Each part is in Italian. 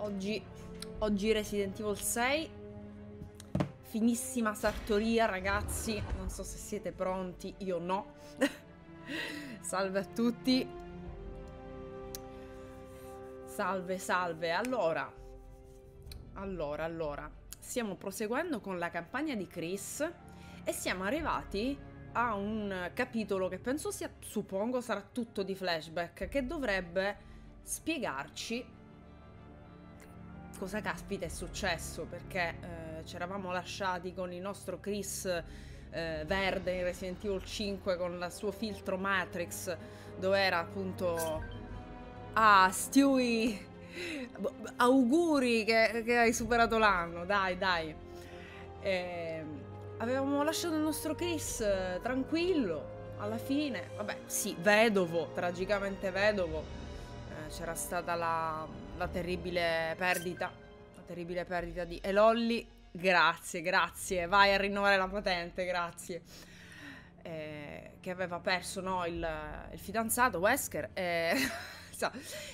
Oggi, oggi Resident Evil 6. Finissima sartoria, ragazzi. Non so se siete pronti, io no. salve a tutti. Salve, salve. Allora, allora, allora. Stiamo proseguendo con la campagna di Chris e siamo arrivati a un capitolo che penso sia, suppongo, sarà tutto di flashback, che dovrebbe spiegarci cosa caspita è successo, perché eh, ci eravamo lasciati con il nostro Chris eh, verde in Resident Evil 5 con il suo filtro Matrix, dove era appunto... Ah, Stewie! Auguri che, che hai superato l'anno, dai, dai. E ehm, avevamo lasciato il nostro Chris eh, tranquillo alla fine. Vabbè, sì, vedovo, tragicamente vedovo. Eh, c'era stata la, la terribile perdita. La terribile perdita di Elolli. Grazie, grazie. Vai a rinnovare la patente, grazie. Eh, che aveva perso no, il, il, fidanzato Wesker. E...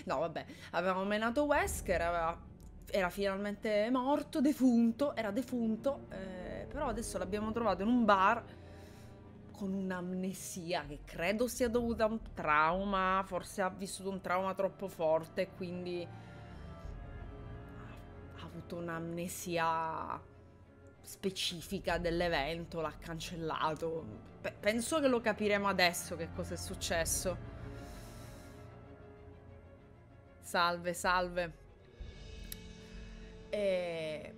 no, vabbè, avevamo menato Wesker, aveva, era finalmente morto, defunto, era defunto, eh, però adesso l'abbiamo trovato in un bar con un'amnesia che credo sia dovuta a un trauma, forse ha vissuto un trauma troppo forte, quindi avuto un'amnesia specifica dell'evento, l'ha cancellato. P- penso che lo capiremo adesso che cosa è successo. Salve, salve. E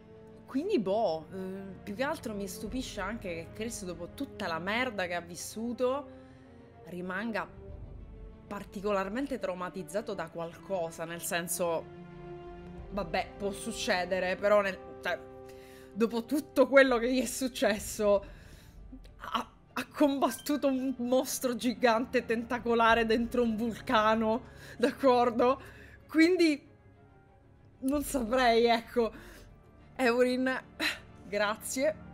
quindi, boh, eh, più che altro mi stupisce anche che Chris, dopo tutta la merda che ha vissuto, rimanga particolarmente traumatizzato da qualcosa. Nel senso, vabbè, può succedere, però, nel, cioè, dopo tutto quello che gli è successo, ha, ha combattuto un mostro gigante tentacolare dentro un vulcano, d'accordo? Quindi non saprei, ecco. Eurin, grazie.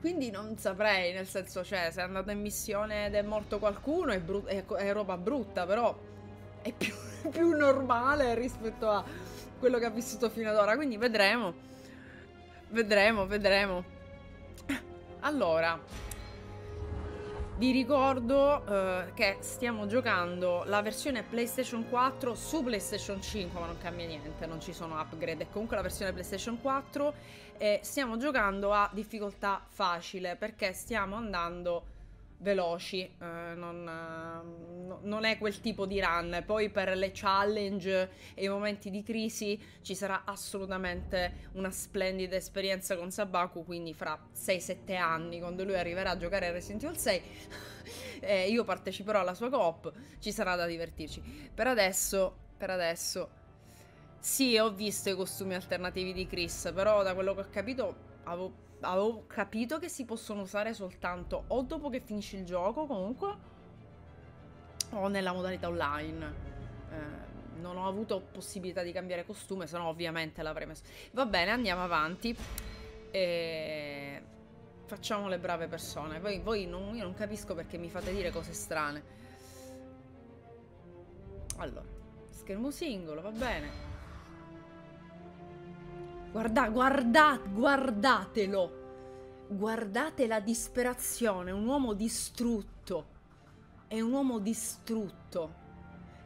Quindi non saprei, nel senso, cioè, se è andato in missione ed è morto qualcuno è, è, è roba brutta, però è più, più normale rispetto a quello che ha vissuto fino ad ora. Quindi vedremo. Vedremo, vedremo. Allora, vi ricordo uh, che stiamo giocando la versione PlayStation 4 su PlayStation 5, ma non cambia niente, non ci sono upgrade. È comunque la versione PlayStation 4 e stiamo giocando a difficoltà facile perché stiamo andando veloci, eh, non, eh, non, è quel tipo di run. Poi per le challenge e i momenti di crisi ci sarà assolutamente una splendida esperienza con Sabaku, quindi fra 6-7 anni, quando lui arriverà a giocare a Resident Evil 6, eh, io parteciperò alla sua coop, ci sarà da divertirci. Per adesso, per adesso... Sì, ho visto i costumi alternativi di Chris, però da quello che ho capito avevo avevo capito che si possono usare soltanto o dopo che finisci il gioco comunque o nella modalità online. Eh, non ho avuto possibilità di cambiare costume, se no ovviamente l'avrei messo. Va bene, andiamo avanti. E... Facciamo le brave persone. Voi, voi non, io non capisco perché mi fate dire cose strane. Allora, schermo singolo, va bene. Guarda, guarda, guardatelo. Guardate la disperazione, un uomo distrutto. È un uomo distrutto.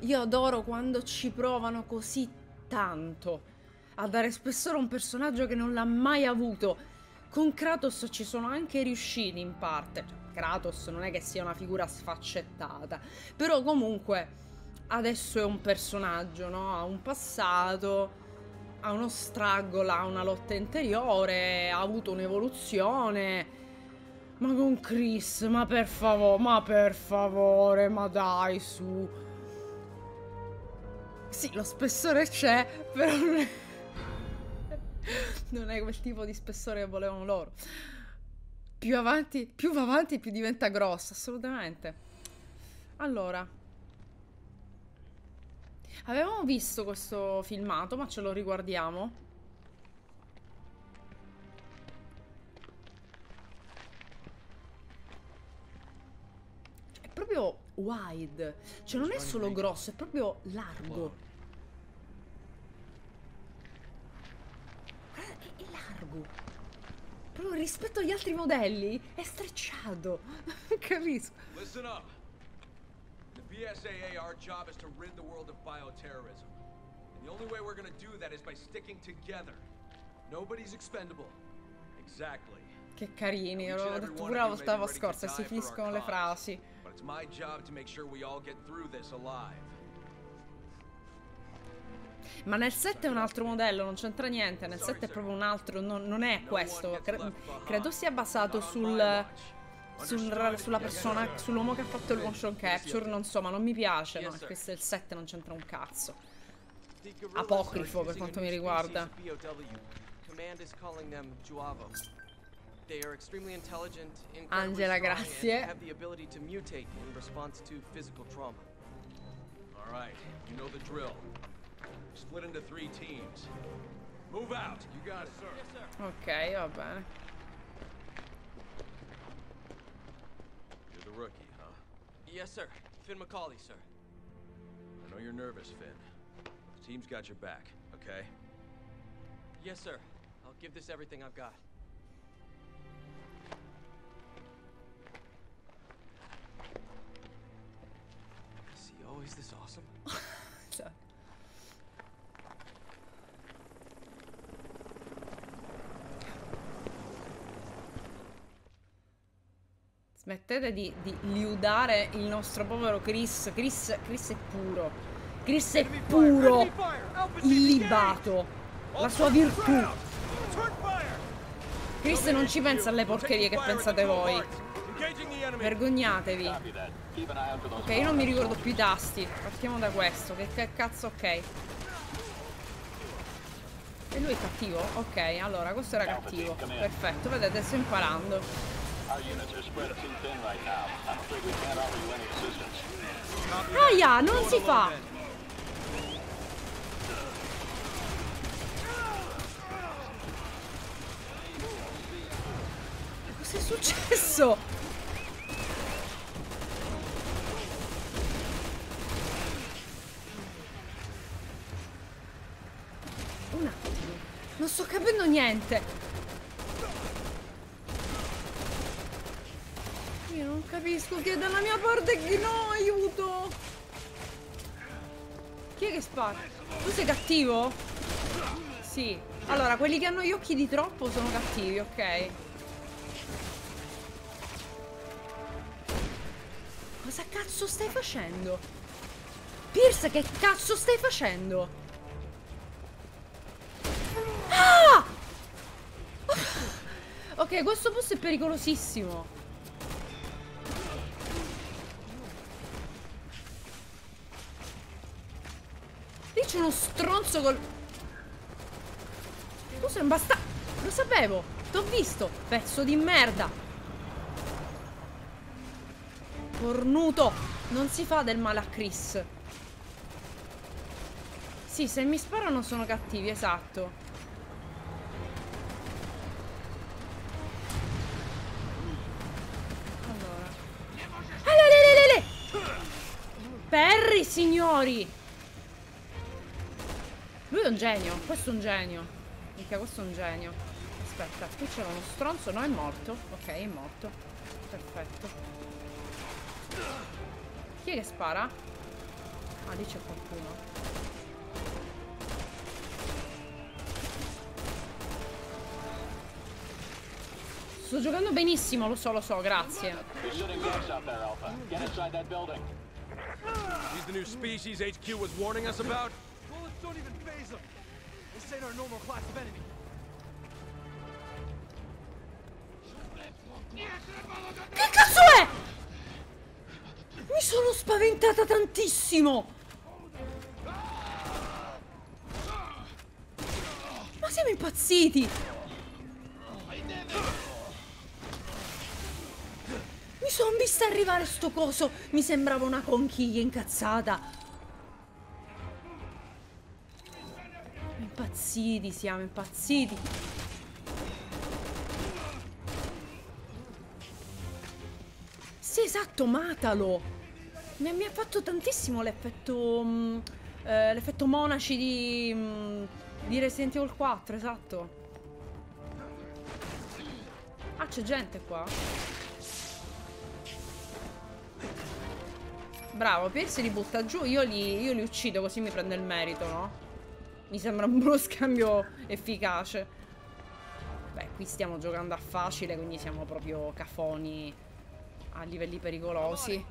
Io adoro quando ci provano così tanto a dare spessore a un personaggio che non l'ha mai avuto. Con Kratos ci sono anche riusciti in parte. Kratos non è che sia una figura sfaccettata, però comunque adesso è un personaggio, no? Ha un passato ha uno struggle, ha una lotta interiore, ha avuto un'evoluzione. Ma con Chris, ma per favore, ma per favore, ma dai su. Sì, lo spessore c'è, però non è... non è quel tipo di spessore che volevano loro. Più avanti, più va avanti, più diventa grossa, assolutamente. Allora, Avevamo visto questo filmato, ma ce lo riguardiamo. È proprio wide. Cioè non è solo grosso, è proprio largo. Guarda, è, largo. Proprio rispetto agli altri modelli è strecciato. Capisco. Listen up. BSAA, our job is to rid the world of bioterrorism. And the only way we're gonna do that is by sticking together. Nobody's expendable. Exactly. Che carini, l'ho detto pure la volta scorsa, si finiscono le frasi. But it's my job to make sure we all get through this alive. Ma nel 7 è un altro modello, non c'entra niente. Nel 7 è proprio un altro, non, non è questo. Cre credo sia basato sul, sul, sulla persona, sull'uomo che ha fatto il motion capture. Non so, ma non mi piace. No, questo è il 7, non c'entra un cazzo. Apocrifo per quanto mi riguarda. Angela, grazie. All right, you know the drill. Split into three teams. Move out. You got it, sir. Yes, sir. Ok, va bene. Yes, sir. Finn McCauley, sir. I know you're nervous, Finn. The team's got your back, okay? Yes, sir. I'll give this everything I've got. Is he always this awesome? Smettete di, di, liudare il nostro povero Chris. Chris, Chris è puro. Chris è puro. Illibato. La sua virtù. Chris non ci pensa alle porcherie che pensate voi. Vergognatevi. Ok, io non mi ricordo più i tasti. Partiamo da questo. Che, che cazzo, ok. E lui è cattivo? Ok, allora, questo era cattivo. Perfetto, vedete, sto imparando. Aia, non si fa! Cos'è successo? Un attimo. Non sto capendo niente. Io non capisco chi è dalla mia parte chi no, aiuto! Chi è che spara? Tu sei cattivo? Sì. Allora, quelli che hanno gli occhi di troppo sono cattivi, ok. Cosa cazzo stai facendo? Pierce, che cazzo stai facendo? Ah! Ok, questo posto è pericolosissimo. Lì c'è uno stronzo col... Tu sei un bastardo. Lo sapevo. T'ho visto. Pezzo di merda. Cornuto. Non si fa del male a Chris. Sì, se mi sparano sono cattivi, esatto. Allora. Perry, signori! Lui è un genio, questo è un genio. Mica, questo è un genio. Aspetta, qui c'è uno stronzo, no è morto. Ok, è morto. Perfetto. Chi è che spara? Ah, lì c'è qualcuno. Sto giocando benissimo, lo so, lo so, grazie. He's don't even phase them. This ain't our normal class of enemy. Che cazzo è? Mi sono spaventata tantissimo. Ma siamo impazziti. Mi sono vista arrivare sto coso. Mi sembrava una conchiglia incazzata. Impazziti siamo, impazziti. Sì, esatto, matalo. Mi, mi ha fatto tantissimo l'effetto... Mm, eh, l'effetto monaci di... Mm, di Resident Evil 4, esatto. Ah, c'è gente qua. Bravo, Pierce li butta giù, io li, io li uccido così mi prende il merito, no? Mi sembra uno scambio efficace. Beh, qui stiamo giocando a facile, quindi siamo proprio cafoni a livelli pericolosi.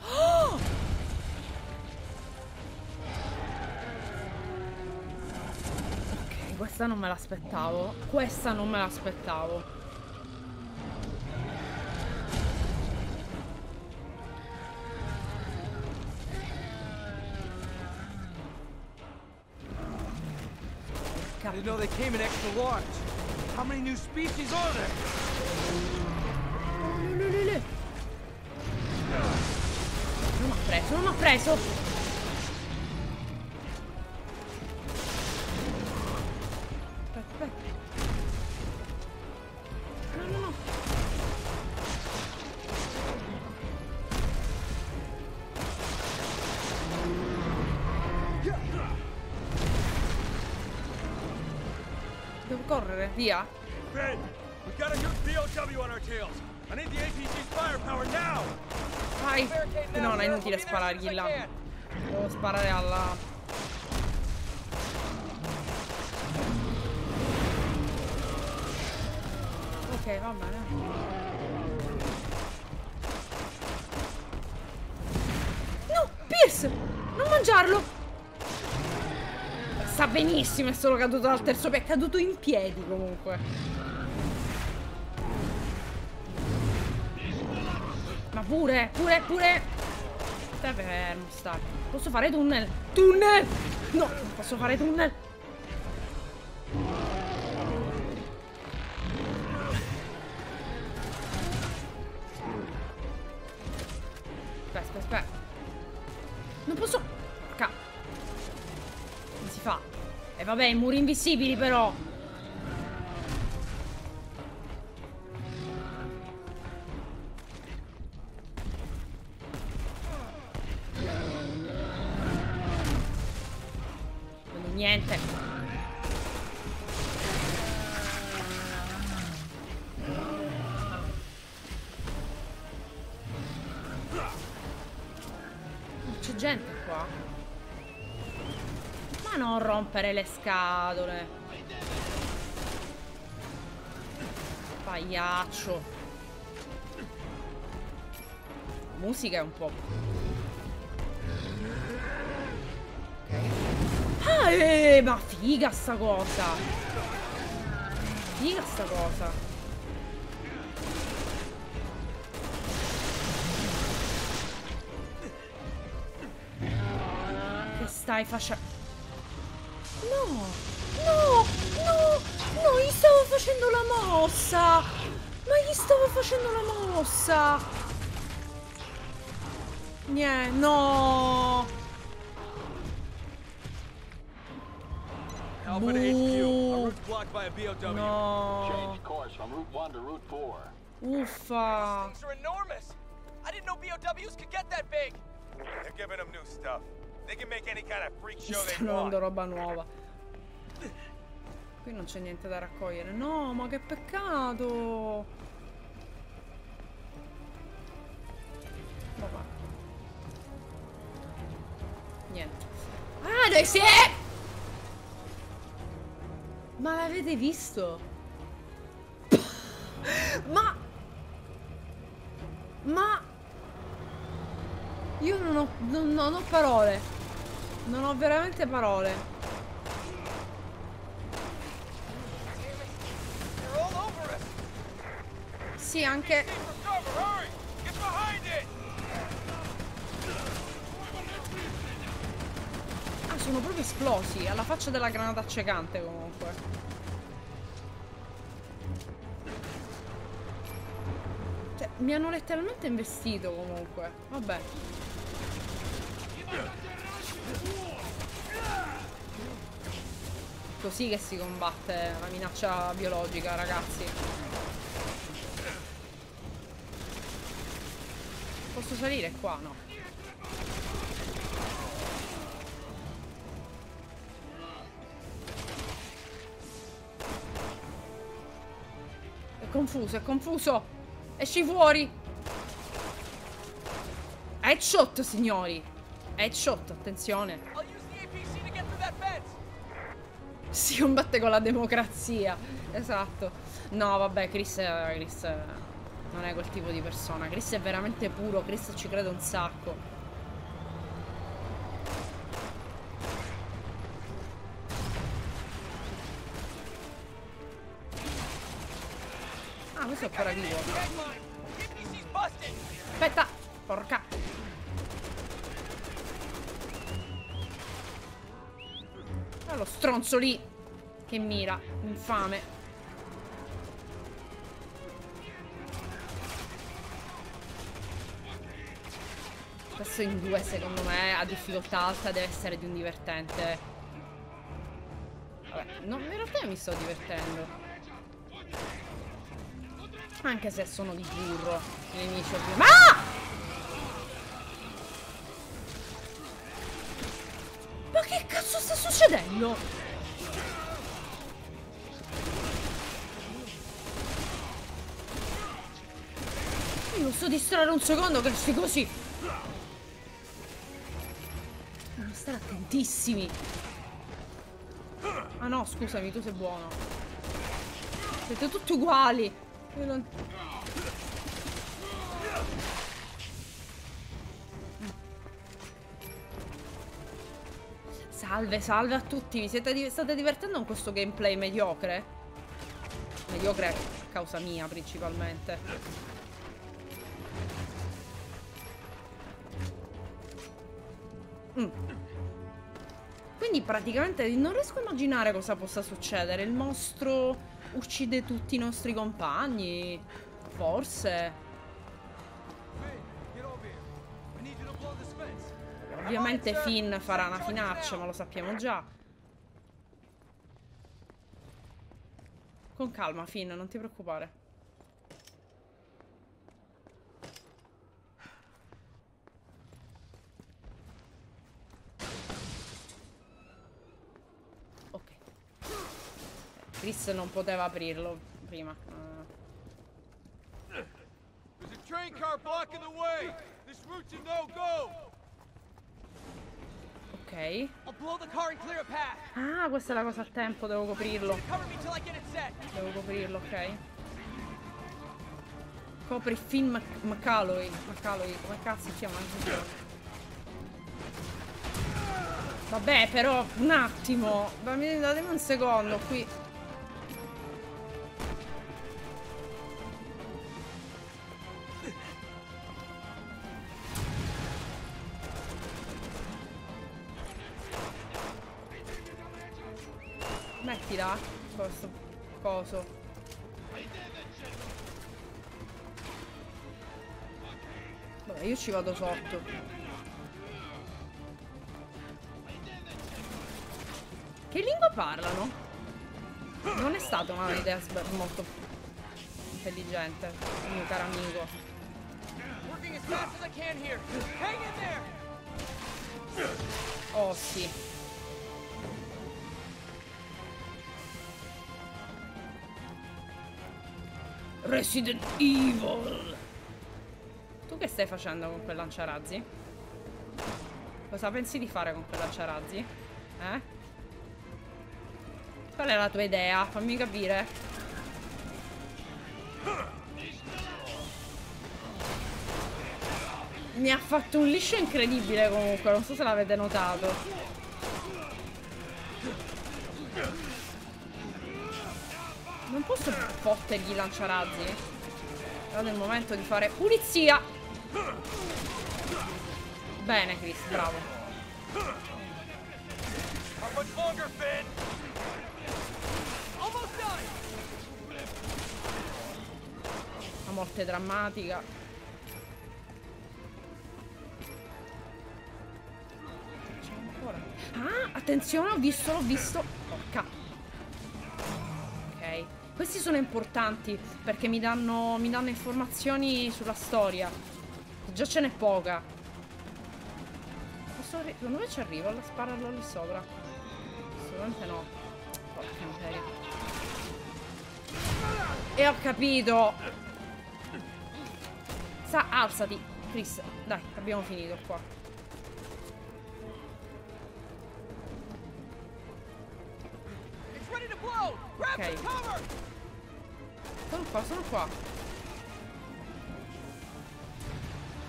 Oh! Ok, questa non me l'aspettavo. Questa non me l'aspettavo. I didn't know they came in extra large. How many new species are there? Lu, lu, lu, lu. Non mi ha preso, non ha preso. Via. Ben, we got a new BOW on our tails. I need the APC's firepower now. Vai. No, non è inutile sparargli là. Devo sparare alla... Ok, va bene. No, Pierce! Non mangiarlo! Sta benissimo, è solo caduto dal terzo piano. È caduto in piedi comunque. Ma pure, pure, pure. Stai fermo, stai. Posso fare tunnel? Tunnel! No, non posso fare tunnel. Aspetta, aspetta, aspetta. Non posso... Fa? E vabbè, i muri invisibili però. È niente. C'è gente. Ma non rompere le scatole. Pagliaccio. Musica è un po'. Ah, eh, ma figa sta cosa. Figa sta cosa. Stai facendo? No, no, no, no, gli stavo facendo la mossa. Ma gli stavo facendo la mossa. Niente, no. Alpha to HQ. Our route's blocked by a BOW. No. Change course from Route 1 to Route 4. Uffa. Things are enormous. I didn't know BOWs could get that big. They're giving them new stuff. They can make any kind of freak show they stanno want. dando roba nuova. Qui non c'è niente da raccogliere. No, ma che peccato. Vabbè. Niente. Ah, dove si è? Ma l'avete visto? Ma... Ma... Io non ho, non, non ho parole. Non ho veramente parole. They're all over us. Sì, anche... Ah, sono proprio esplosi. Alla faccia della granata accecante comunque. Cioè, mi hanno letteralmente investito comunque. Vabbè. Così che si combatte la minaccia biologica, ragazzi. Posso salire qua? No. È confuso, è confuso. Esci fuori. Headshot, signori. Headshot, attenzione. Si combatte con la democrazia. Esatto. No, vabbè, Chris... Eh, Chris eh non è quel tipo di persona. Chris è veramente puro. Chris ci crede un sacco. Ah, questo è APC's busted. Aspetta! Porca! Ah, stronzo lì! Che mira, infame. Questo in due secondo me a difficoltà alta deve essere di un divertente. Vabbè, no, in realtà mi sto divertendo. Anche se sono di burro i nemici ovviamente. Ah! Ma che cazzo sta succedendo? Io non so distrarre un secondo che sti così. Devono stare attentissimi. Ah no, scusami, tu sei buono. Siete tutti uguali. Io non... Salve, salve a tutti. Vi siete di- state divertendo con questo gameplay mediocre? Mediocre a causa mia, principalmente. Mm. Quindi praticamente non riesco a immaginare cosa possa succedere. Il mostro uccide tutti i nostri compagni. Forse. Ovviamente Finn farà una finaccia, ma lo sappiamo già. Con calma, Finn, non ti preoccupare. Ok. Chris non poteva aprirlo prima. Ah. There's a train car blocking the way. This route's a no-go. ok. Ah, questa è la cosa a tempo, devo coprirlo. Devo coprirlo, ok. Copri Finn Mac- McCalloway. McCalloway, come cazzo si chiama? Vabbè, però, un attimo. Dammi, datemi un secondo qui. Questo coso. Vabbè, io ci vado sotto. Che lingua parlano? Non è stata un'idea molto intelligente, mio caro amico. Working as Resident Evil. Tu che stai facendo con quel lanciarazzi? Cosa pensi di fare con quel lanciarazzi? Eh? Qual è la tua idea? Fammi capire. Mi ha fatto un liscio incredibile comunque, non so se l'avete notato. Non posso fottergli i lanciarazzi? Però è il momento di fare pulizia. Bene, Chris, bravo. La morte drammatica. Ah, attenzione, ho visto, l'ho visto. Porca. Questi sono importanti perché mi danno, mi danno informazioni sulla storia. Già ce n'è poca. Posso Secondo me ci arrivo a spararlo lì sopra. Assolutamente no. Porca miseria. E ho capito. Sa, alzati, Chris. Dai, abbiamo finito qua. Cover! Sono qua, sono qua.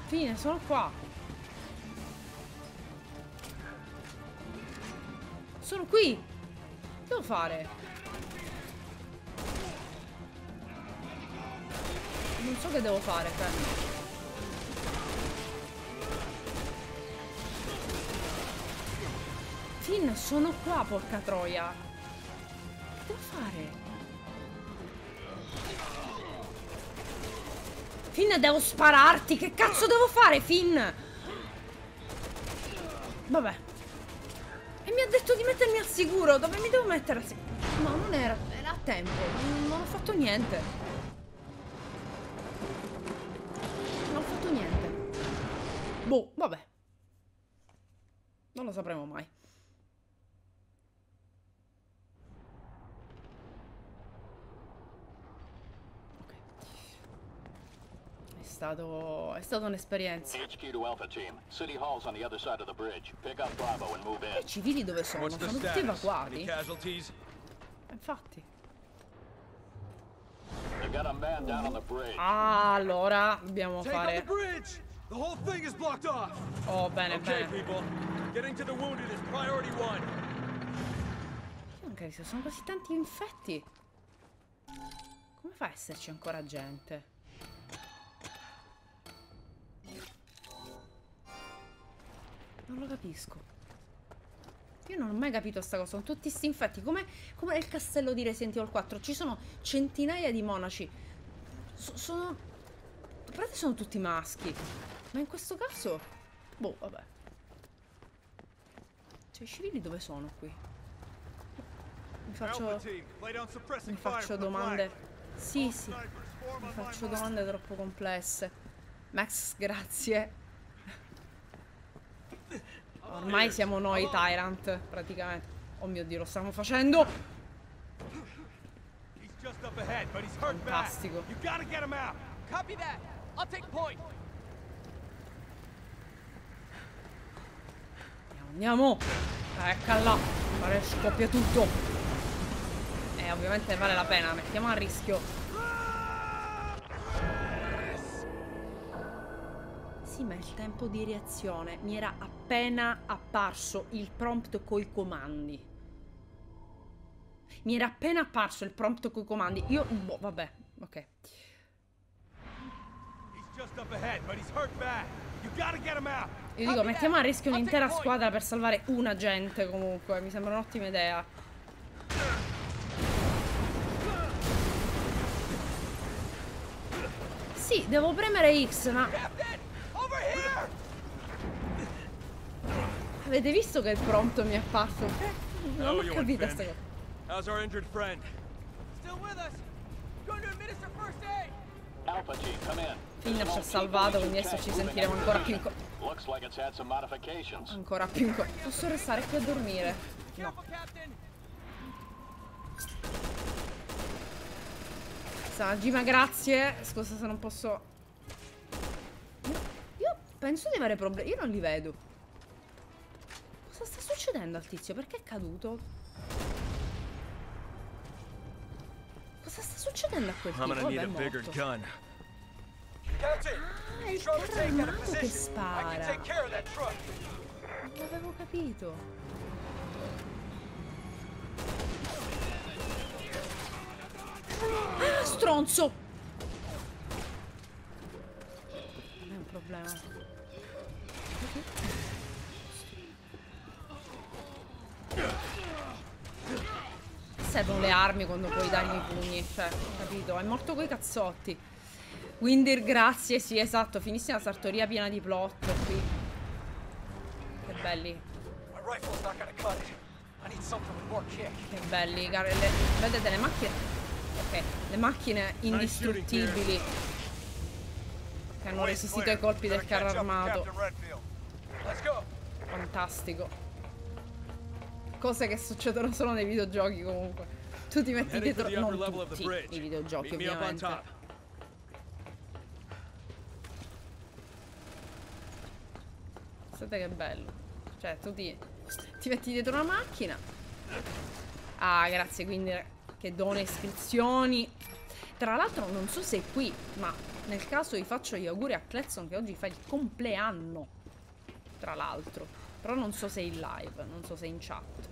Fine, sono qua. Sono qui. Che devo fare? Non so che devo fare, cioè. Finn, sono qua, porca troia. Devo fare? Finn, devo spararti! Che cazzo devo fare, Finn? Vabbè. E mi ha detto di mettermi al sicuro. Dove mi devo mettere al sicuro? No, non era. Era a tempo. Non ho fatto niente. Non ho fatto niente. Boh, vabbè. Non lo sapremo mai. Ok. È stato. È stata un'esperienza. HQ to Alpha Team. City Hall's on the other side of the bridge. Pick up Bravo and move E i civili dove sono? Sono tutti evacuati? Infatti. They got a man down on the bridge. Ah, allora dobbiamo Take out the fare. bridge! The whole thing is blocked off! Oh, bene, Okay, bene. people. Getting to the wounded is priority one. Io non capisco, sono così tanti infetti. Come fa a esserci ancora gente? Non lo capisco. Io non ho mai capito sta cosa. Sono tutti sti infetti. Come, come nel castello di Resident Evil 4. Ci sono centinaia di monaci. So- sono. Parte sono tutti maschi. Ma in questo caso. Boh, vabbè. Cioè, i civili dove sono qui? Mi faccio. Mi faccio domande. Sì, sì. Mi faccio domande troppo complesse. Max, grazie. Ormai siamo noi Tyrant, praticamente. Oh mio dio, lo stiamo facendo. Fantastico. Andiamo, andiamo. Eccola. Ora scoppia tutto. Eh, ovviamente vale la pena. Mettiamo a rischio. Sì, ma il tempo di reazione mi era appena apparso il prompt coi comandi. Mi era appena apparso il prompt coi comandi. Io, boh, vabbè, ok. He's just up ahead, but he's hurt bad. You gotta get him out. Io dico, mettiamo a rischio un'intera squadra per salvare un agente comunque. Mi sembra un'ottima idea. Sì, devo premere X, ma! Avete visto che il prompt mi è apparso? Eh, non ho capito Finn? sta cosa. How's our injured friend? Still with us! Going to administer first aid! Alpha Team, come in. Finn ci ha salvato, quindi T-42 adesso ci sentiremo ancora più in co- position. Looks like it's had some modifications. Ancora più in co- Posso restare qui a dormire? No. Captain! Sagima, grazie. Scusa se non posso... Penso di avere problemi. Io non li vedo. Cosa sta succedendo al tizio? Perché è caduto? Cosa sta succedendo a quel tipo? Vabbè, need è morto. Ah, è il armato che spara. Non l'avevo capito. Ah, stronzo! Non è un problema. Servono le armi quando puoi dargli i pugni, cioè, capito? È morto coi cazzotti. Windir, grazie, sì, esatto, finissima sartoria piena di plot qui. Che belli, che belli. le- vedete le macchine? Ok, le macchine indistruttibili che hanno resistito ai colpi del carro armato. Fantastico. Cose che succedono solo nei videogiochi comunque. Tu ti metti dietro non tutti i videogiochi, ovviamente. Guardate che bello. Cioè, tu ti, ti metti dietro una macchina. Ah, grazie, quindi che dono iscrizioni. Tra l'altro, non so se è qui, ma nel caso vi faccio gli auguri a Cletson che oggi fa il compleanno. Tra l'altro. Però non so se è in live, non so se è in chat.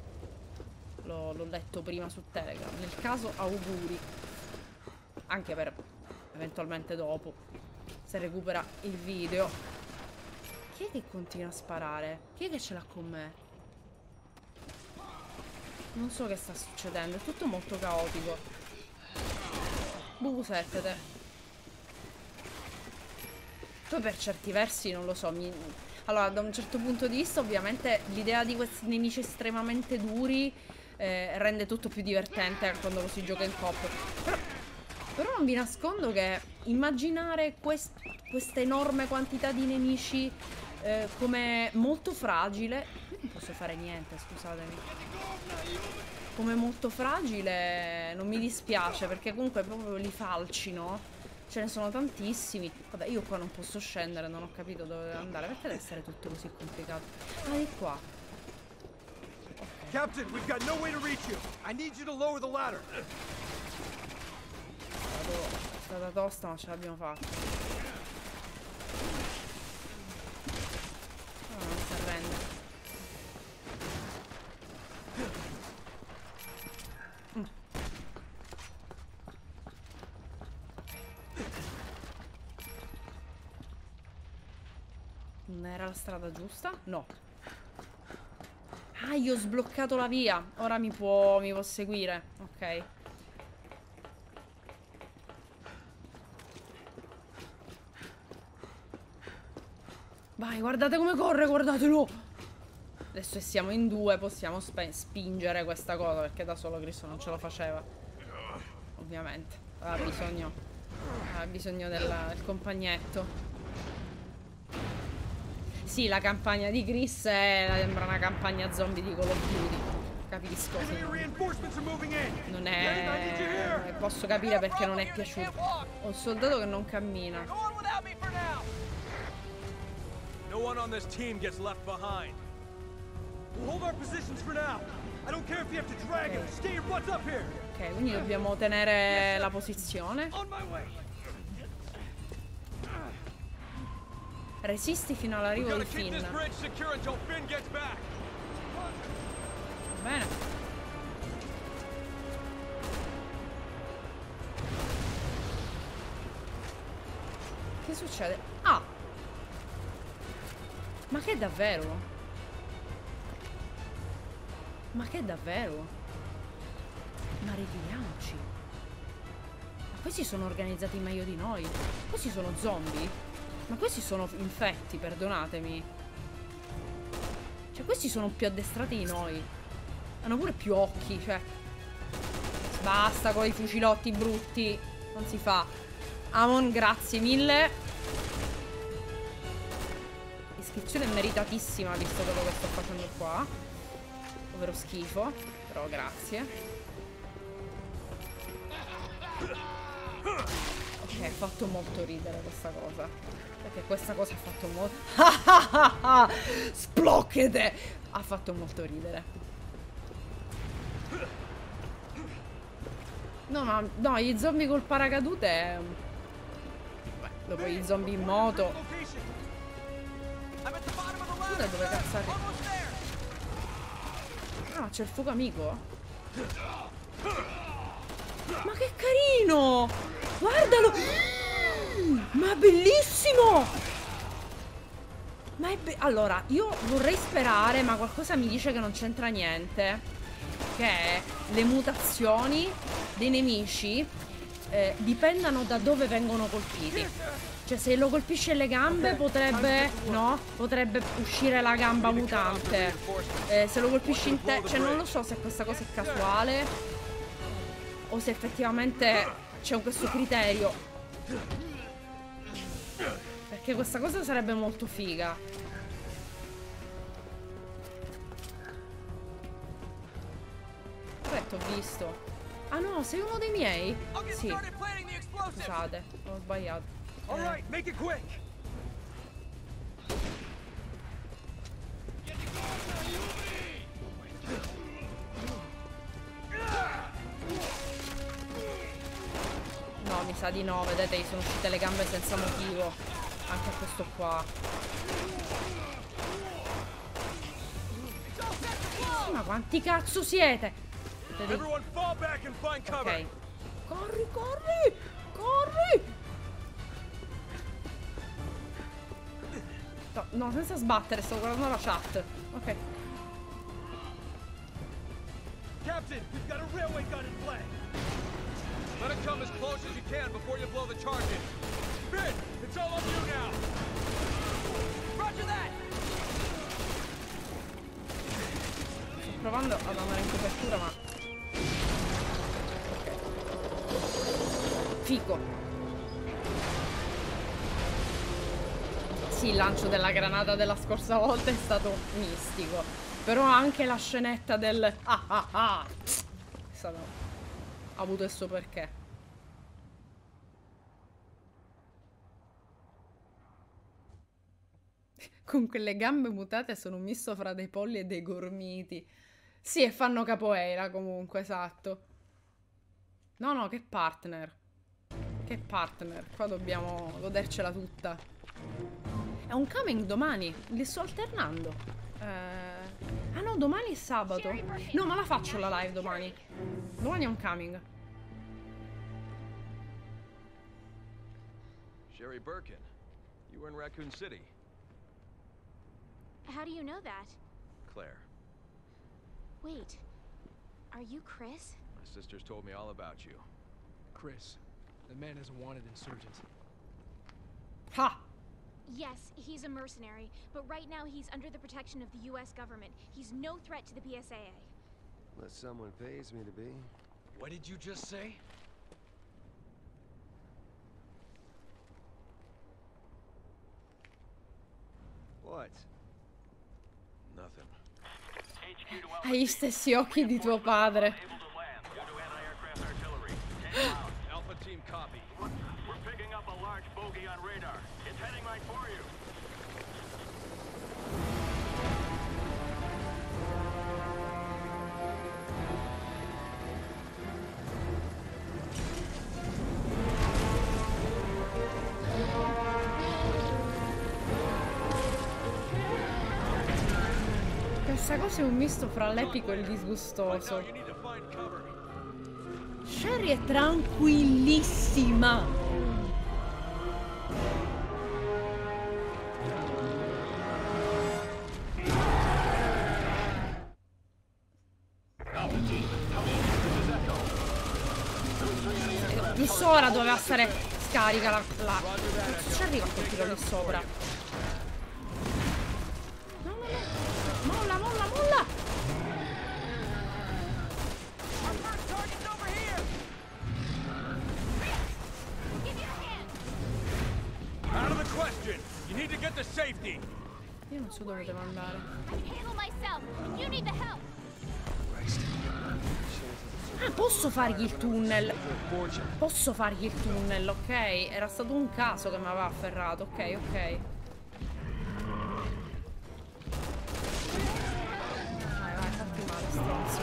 L'ho letto prima su Telegram. Nel caso, auguri. Anche per eventualmente dopo. Se recupera il video. Chi è che continua a sparare? Chi è che ce l'ha con me? Non so che sta succedendo, è tutto molto caotico. Bubusette te. Poi per certi versi non lo so, mi... Allora, da un certo punto di vista, ovviamente, l'idea di questi nemici estremamente duri eh, rende tutto più divertente quando lo si gioca in coop. Però, però non vi nascondo che immaginare quest- questa enorme quantità di nemici eh, come molto fragile. Io non posso fare niente, scusatemi. Come molto fragile non mi dispiace perché comunque proprio li falcino. Ce ne sono tantissimi. Vabbè, io qua non posso scendere, non ho capito dove andare. Perché deve essere tutto così complicato? Ah, di qua. Captain, we've got no way to reach you. I need you to lower the ladder. Vado, è stata tosta, ma ce l'abbiamo fatta. La strada giusta? No. Ah, io ho sbloccato la via. Ora mi può, mi può seguire. Ok. Vai, guardate come corre, guardatelo. Adesso siamo in due possiamo spingere questa cosa perché da solo Cristo non ce la faceva. Ovviamente. Aveva bisogno. Aveva bisogno della- del compagnetto. Sì, la campagna di Chris è, sembra una campagna zombie di Call of Duty. Capisco, sì. Non è... Posso capire perché non è piaciuto. Ho un soldato che non cammina. No one on this team gets left behind. We'll hold our positions for now. I don't care if you have to drag him. Get your butts up here. Ok, quindi dobbiamo tenere la posizione. On my way. Resisti fino all'arrivo di Finn. bene. Che succede? Ah! Ma che davvero? Ma che davvero? Ma ritiriamoci. Ma questi sono organizzati meglio di noi. Questi sono zombie. Ma questi sono infetti, perdonatemi. Cioè, questi sono più addestrati di noi. Hanno pure più occhi, cioè. Basta con i fucilotti brutti. Non si fa. Amon, grazie mille. Iscrizione meritatissima visto quello che sto facendo qua. Ovvero schifo. Però grazie. Ok, ha fatto molto ridere questa cosa. Perché questa cosa ha fatto molto... Splocchete! Ha fatto molto ridere. No, ma no, gli zombie col paracadute. Beh, dopo gli zombie in moto. Ladder. dove there. Ah, c'è il fuoco amico? Ma che carino! Guardalo! Ma bellissimo! Ma è be- Allora, io vorrei sperare, ma qualcosa mi dice che non c'entra niente. Che le mutazioni dei nemici eh, dipendano da dove vengono colpiti. Cioè, se lo colpisce le gambe potrebbe. No? Potrebbe uscire la gamba mutante. Eh, se lo colpisci in te. Cioè, non lo so se questa cosa è casuale. O se effettivamente c'è questo criterio. Perché questa cosa sarebbe molto figa. Perfetto, ho visto. Ah no, sei uno dei miei? Sì, scusate, ho sbagliato. Quick. No, mi sa di no, vedete, gli sono uscite le gambe senza motivo. Anche a questo qua. Ma quanti cazzo siete? Ok. Corri, corri! Corri! No, no, senza sbattere, sto guardando la chat. Ok. Captain, we've got a railway gun in play. Let it come as close as you can before you blow the charge in. Provando ad andare in copertura, ma. Fico. Sì, il lancio della granata della scorsa volta è stato mistico. Però anche la scenetta del. Ah ah ah! È stato. Ha avuto il suo perché. Con quelle gambe mutate sono un misto fra dei polli e dei gormiti. Sì, e fanno capoeira comunque, esatto. No, no, che partner. Che partner. Qua dobbiamo godercela tutta. È un coming domani. Li sto alternando. Eh... Ah no, domani è sabato. No, ma la faccio la live domani. Domani è un coming. Sherry Birkin, you were in Raccoon City. How do you know that? Claire, Wait, are you Chris? my sisters told me all about you. Chris, the man is a wanted insurgent. Ha! Yes, he's a mercenary, but right now he's under the protection of the US government. He's no threat to the PSAA. Unless someone pays me to be. What did you just say? What? Nothing. Hai gli stessi occhi di tuo padre. È un misto fra l'epico e il disgustoso. Sherry è tranquillissima. Lì sopra doveva stare scarica la... la... Ci arriva quel tiro lì sopra. Io non so dove devo andare. Ah, posso fargli il tunnel. Posso fargli il tunnel, ok? Era stato un caso che mi aveva afferrato, ok, ok. Vai, vai, fatti male, stronzo.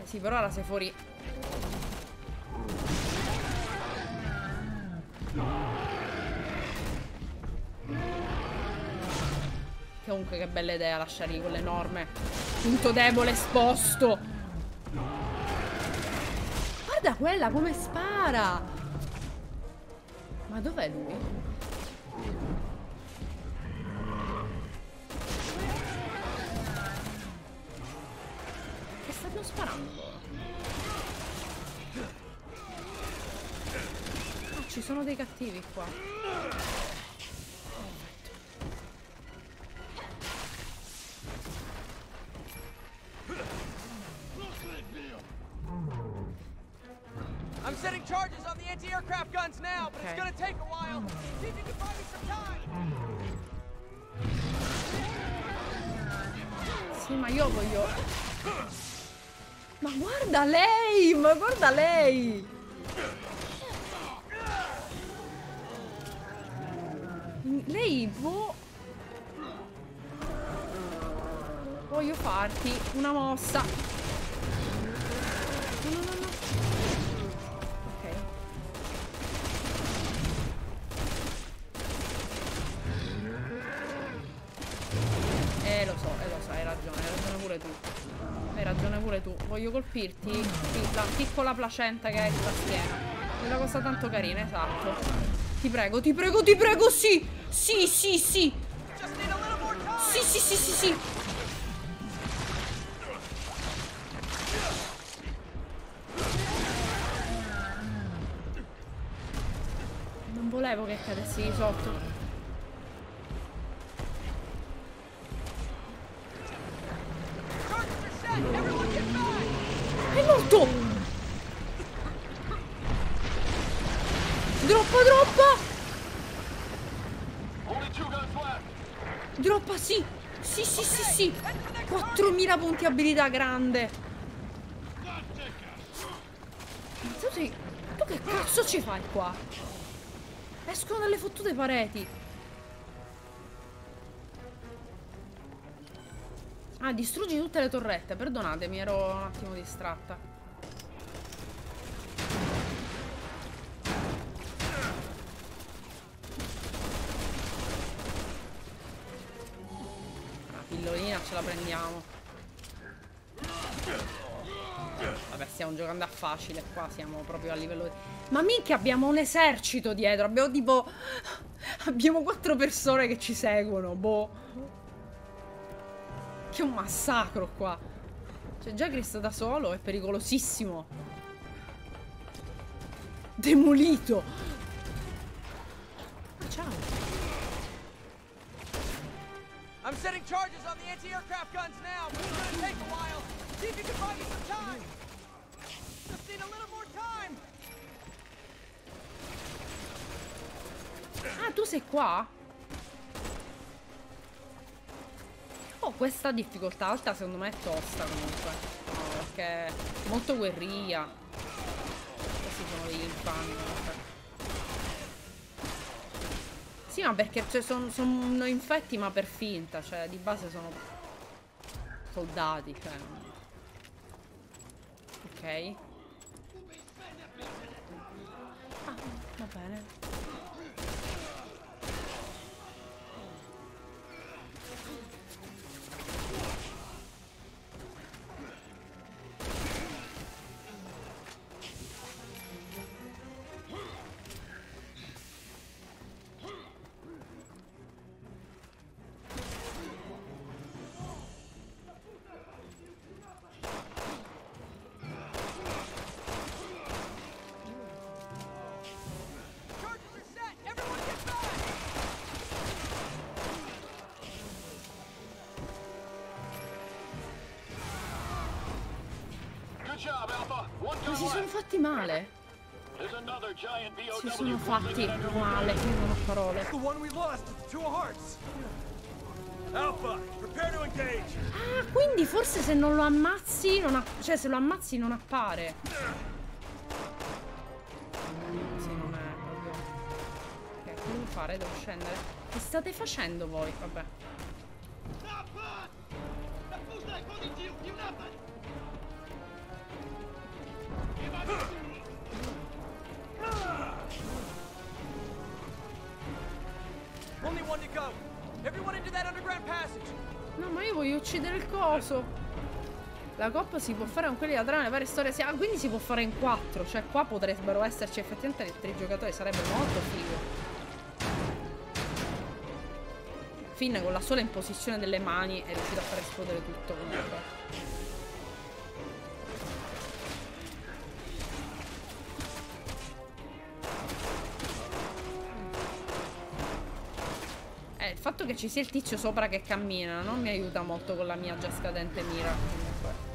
Eh sì, però ora sei fuori. Comunque che bella idea lasciare quell'enorme punto debole esposto. Guarda quella come spara. Ma dov'è lui? Che stanno sparando? Ci sono dei cattivi qua. I'm setting charges on the anti-aircraft guns now, but it's gonna take a while. See if you can buy me some time. Sì, ma io voglio Ma guarda lei! Ma guarda! Lei placenta che hai sulla schiena. Quella cosa tanto carina, esatto. Ti prego, ti prego, ti prego, sì! Sì, sì, sì! Sì, sì, sì, sì, sì! Non volevo che cadessi di sotto. Abilità grande! Tu, sei... tu che cazzo ci fai qua? Escono dalle fottute pareti! Ah, distruggi tutte le torrette. Perdonatemi, ero un attimo distratta. Una pillolina ce la prendiamo. Vabbè, stiamo giocando a facile qua, siamo proprio a livello... Ma minchia, abbiamo un esercito dietro. Abbiamo tipo... Abbiamo quattro persone che ci seguono, boh. Che un massacro qua. Cioè, già Cristo da solo è pericolosissimo. Demolito. Ah, ciao. I'm setting charges on the anti-aircraft guns now, but it's gonna take a while. See if you can buy me some time. Ah, tu sei qua? Oh, questa difficoltà alta secondo me è tosta comunque. No, perché è molto guerriglia. Questi sono degli infami. Sì, ma perché cioè, sono, sono infetti ma per finta, cioè di base sono soldati, cioè. Ok. Ah, va bene. Si sono fatti male. Si sono fatti male, io non ho parole. Ah, quindi forse se non lo ammazzi, non ha- cioè se lo ammazzi non appare. Sì, non è proprio... Ok, che devo fare? Devo scendere? Che state facendo voi? Vabbè. No, ma io voglio uccidere il coso. La coppa si può fare con quelli da trama, le varie storie. Ah, quindi si può fare in quattro. Cioè, qua potrebbero esserci effettivamente altri giocatori. Sarebbe molto figo. Finn con la sola imposizione delle mani è riuscito a far esplodere tutto comunque. Ci sia il tizio sopra che cammina non mi aiuta molto con la mia già scadente mira. Comunque.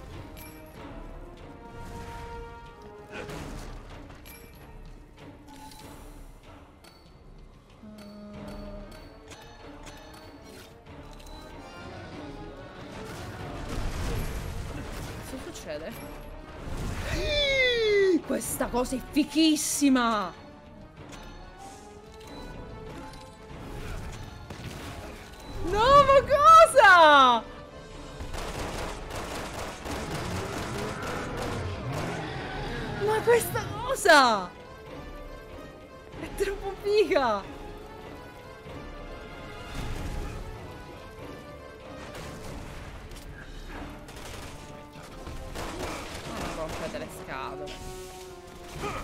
succede? Questa cosa è fichissima! Figa! Non rompete le scatole.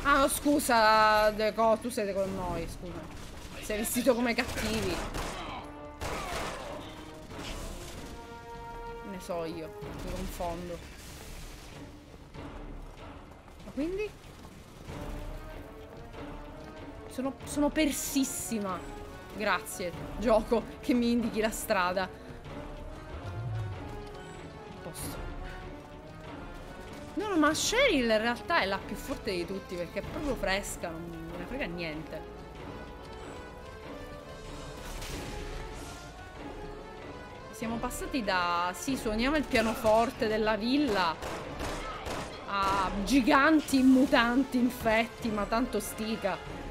Ah, no, scusa, Deco, tu sei con noi, scusa. Sei vestito come cattivi. Ne so io, mi confondo. Ma quindi? Sono, sono persissima. Grazie, gioco, che mi indichi la strada. Posto. No, no, ma Cheryl in realtà è la più forte di tutti perché è proprio fresca, non me ne frega niente. Siamo passati da... Sì, suoniamo il pianoforte della villa a giganti mutanti infetti, ma tanto stica.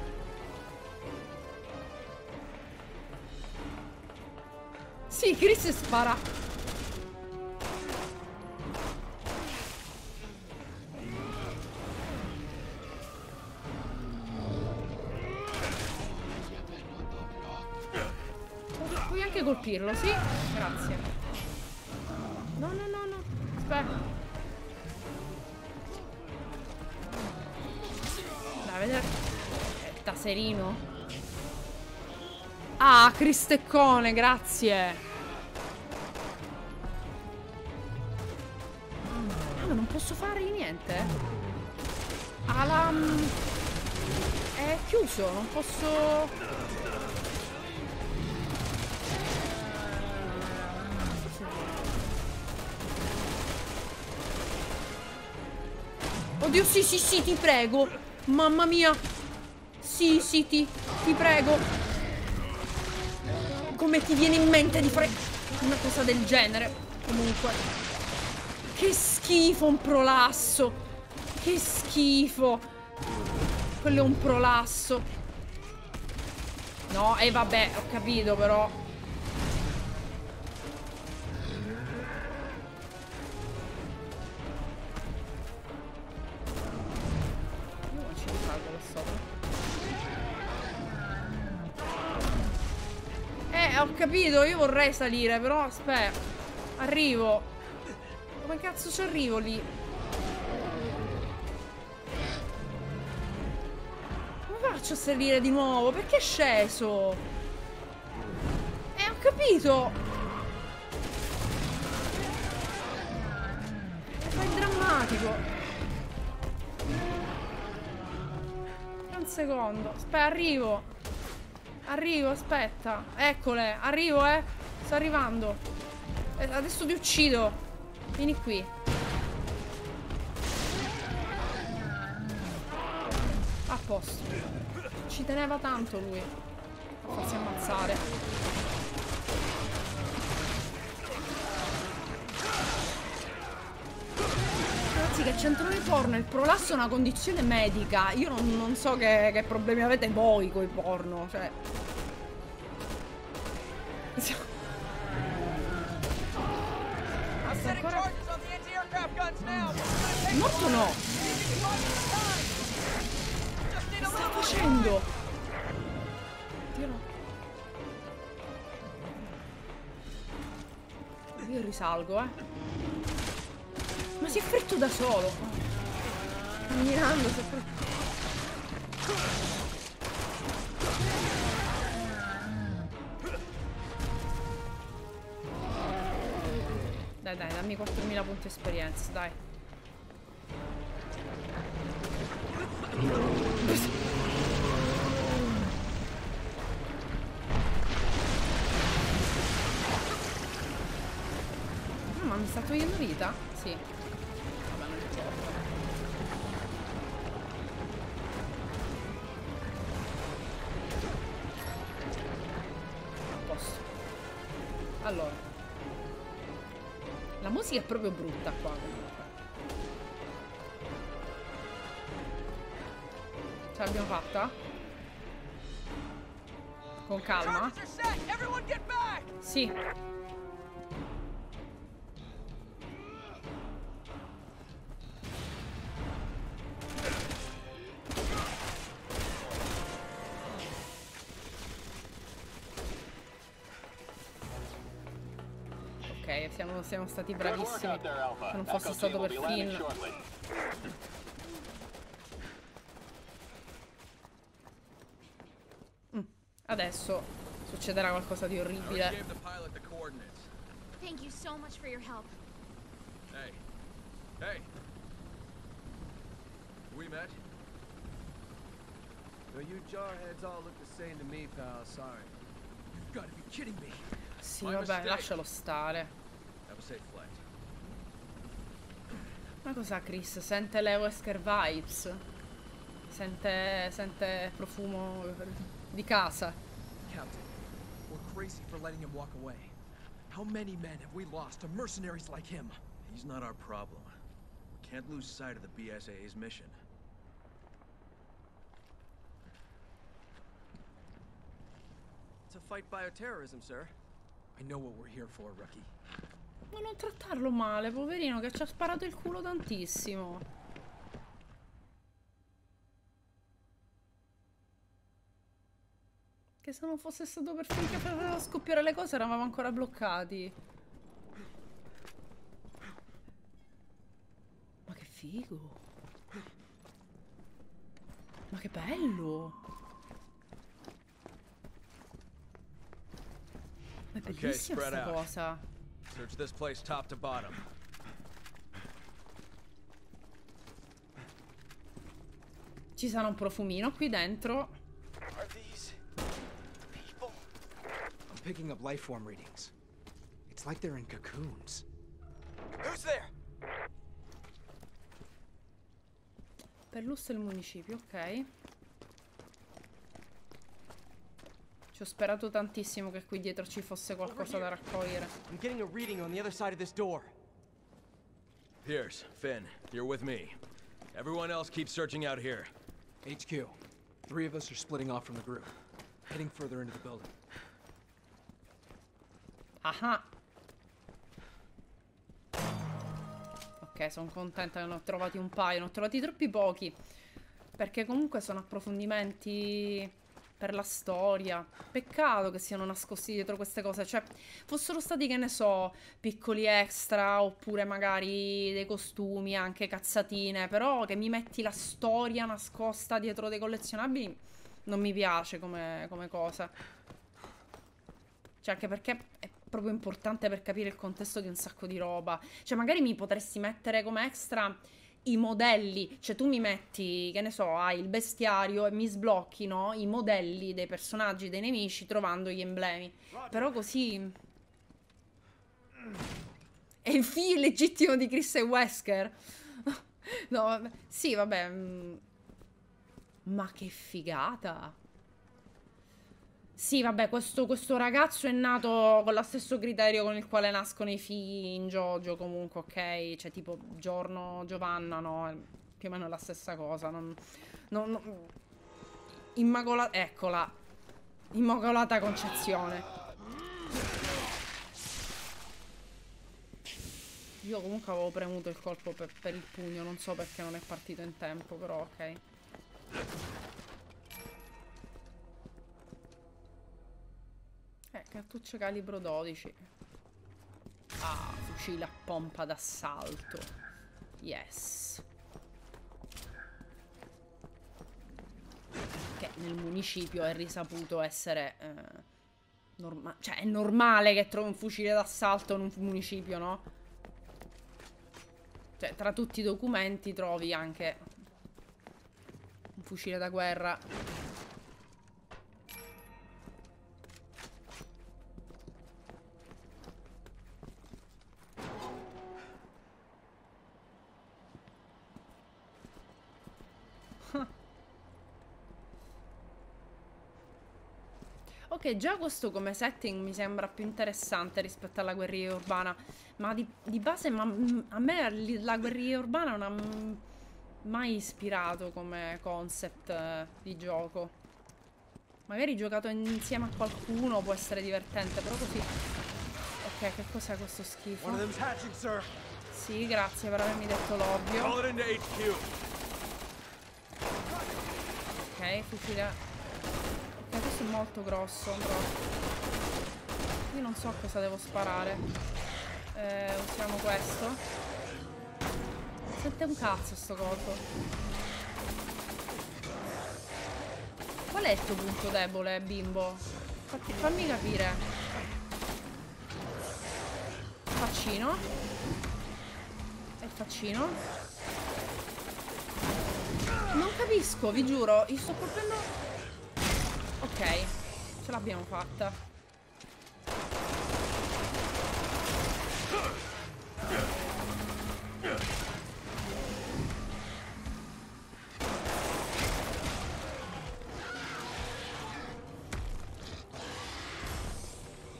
Sì, Chris spara. Pu- Puoi anche colpirlo, sì? Grazie. No, no, no, no. Aspetta. Dai, vedere. Eh, Taserino. Ah, Cristeccone, grazie. Posso fare niente? Ah, la... È chiuso, non posso... Oddio, sì, sì, sì, ti prego. Mamma mia. Sì, sì, ti, ti prego. Come ti viene in mente di fare una cosa del genere? Comunque. Che schifo un prolasso. Che schifo. Quello è un prolasso. No, e eh, vabbè, ho capito però. Eh, ho capito, io vorrei salire, però aspetta. Arrivo. Come cazzo ci arrivo lì? Come faccio a salire di nuovo? Perché è sceso? Eh, ho capito. Ma è drammatico. Un secondo. Aspetta, arrivo. Arrivo, aspetta. Eccole, arrivo, eh. Sto arrivando. Eh, adesso ti uccido. Vieni qui. A posto. Ci teneva tanto lui. Farsi ammazzare. Ragazzi che c'entrano i porno, il prolasso è una condizione medica. Io non, non so che, che problemi avete voi coi porno, cioè. I'm Take Morto no! Just need Che sta facendo? No. Io risalgo, eh. Ma si è fretto da solo. Camminando, si è fretto. Dai, dai, dammi 4000 punti esperienza, dai. Ma mi sta togliendo vita? Sì. Vabbè, non importa. A posto. Allora. La musica è proprio brutta qua fatta? Con calma. Sì. Ok, siamo, siamo stati bravissimi. Se non fosse stato per Finn. Adesso succederà qualcosa di orribile. Thank you so much for your help. Hey. Hey. We met? Well, you jarheads all look the same to me, pal. Sorry. You've got to be kidding me. Sì, vabbè, lascialo stare. Have a safe flight. Ma cos'ha Chris? Sente le Wesker vibes? Sente, sente profumo di casa. Captain, we're crazy for letting him walk away. How many men have we lost to mercenaries like him? He's not our problem. We can't lose sight of the BSAA's mission. To fight bioterrorism, sir. I know what we're here for, rookie. Ma non trattarlo male, poverino, che ci ha sparato il culo tantissimo. Che se non fosse stato per finché faceva scoppiare le cose eravamo ancora bloccati. Ma che figo. Ma che bello. Ma è bellissima spread sta out. cosa. Search this place top to bottom. Ci sarà un profumino qui dentro. Picking up life form readings. It's like they're in cocoons. Who's there? Perlusso del municipio, ok. Ci ho sperato tantissimo che qui dietro ci fosse qualcosa da raccogliere. I'm getting a reading on the other side of this door. Pierce, Finn, you're with me. Everyone else keep searching out here. HQ. Three of us are splitting off from the group, heading further into the building. Ah Ok, sono contenta che ne ho trovati un paio, ne ho trovati troppi pochi. Perché comunque sono approfondimenti per la storia. Peccato che siano nascosti dietro queste cose. Cioè, fossero stati, che ne so, piccoli extra oppure magari dei costumi, anche cazzatine. Però che mi metti la storia nascosta dietro dei collezionabili non mi piace come, come cosa. Cioè, anche perché è proprio importante per capire il contesto di un sacco di roba. Cioè, magari mi potresti mettere come extra i modelli. Cioè, tu mi metti, che ne so, hai il bestiario e mi sblocchi, no? I modelli dei personaggi, dei nemici, trovando gli emblemi. Però così... È il figlio illegittimo di Chris e Wesker. no. Sì, vabbè. mm. Ma che figata. Sì, vabbè, questo, questo ragazzo è nato con lo stesso criterio con il quale nascono i figli in JoJo, comunque, ok? Cioè, tipo, Giorno, Giovanna, no? Più o meno la stessa cosa. Non, non, non- Immacola- Eccola. Immacolata concezione. Io comunque avevo premuto il colpo per, per il pugno, non so perché non è partito in tempo, però ok. Eh, cartucce calibro 12. Ah, fucile a pompa d'assalto. Yes. Che nel municipio è risaputo essere... eh, norma- cioè, è normale che trovi un fucile d'assalto in un municipio, no? Cioè, tra tutti i documenti trovi anche un fucile da guerra. Ok, già questo come setting mi sembra più interessante rispetto alla guerriglia urbana. Ma di, di base, ma, mm, a me la guerriglia urbana non ha mai ispirato come concept eh, di gioco. Magari giocato insieme a qualcuno può essere divertente, però così... Ok, che cos'è questo schifo? Sì, grazie per avermi detto l'ovvio. Ok, fucile. Questo è molto grosso, però. Io non so cosa devo sparare. Eh, usiamo questo. Sente un cazzo sto coso. Qual è il tuo punto debole, bimbo? Fatti- fammi capire. Faccino. E faccino. Non capisco, vi giuro. Io sto colpendo... Ok, ce l'abbiamo fatta.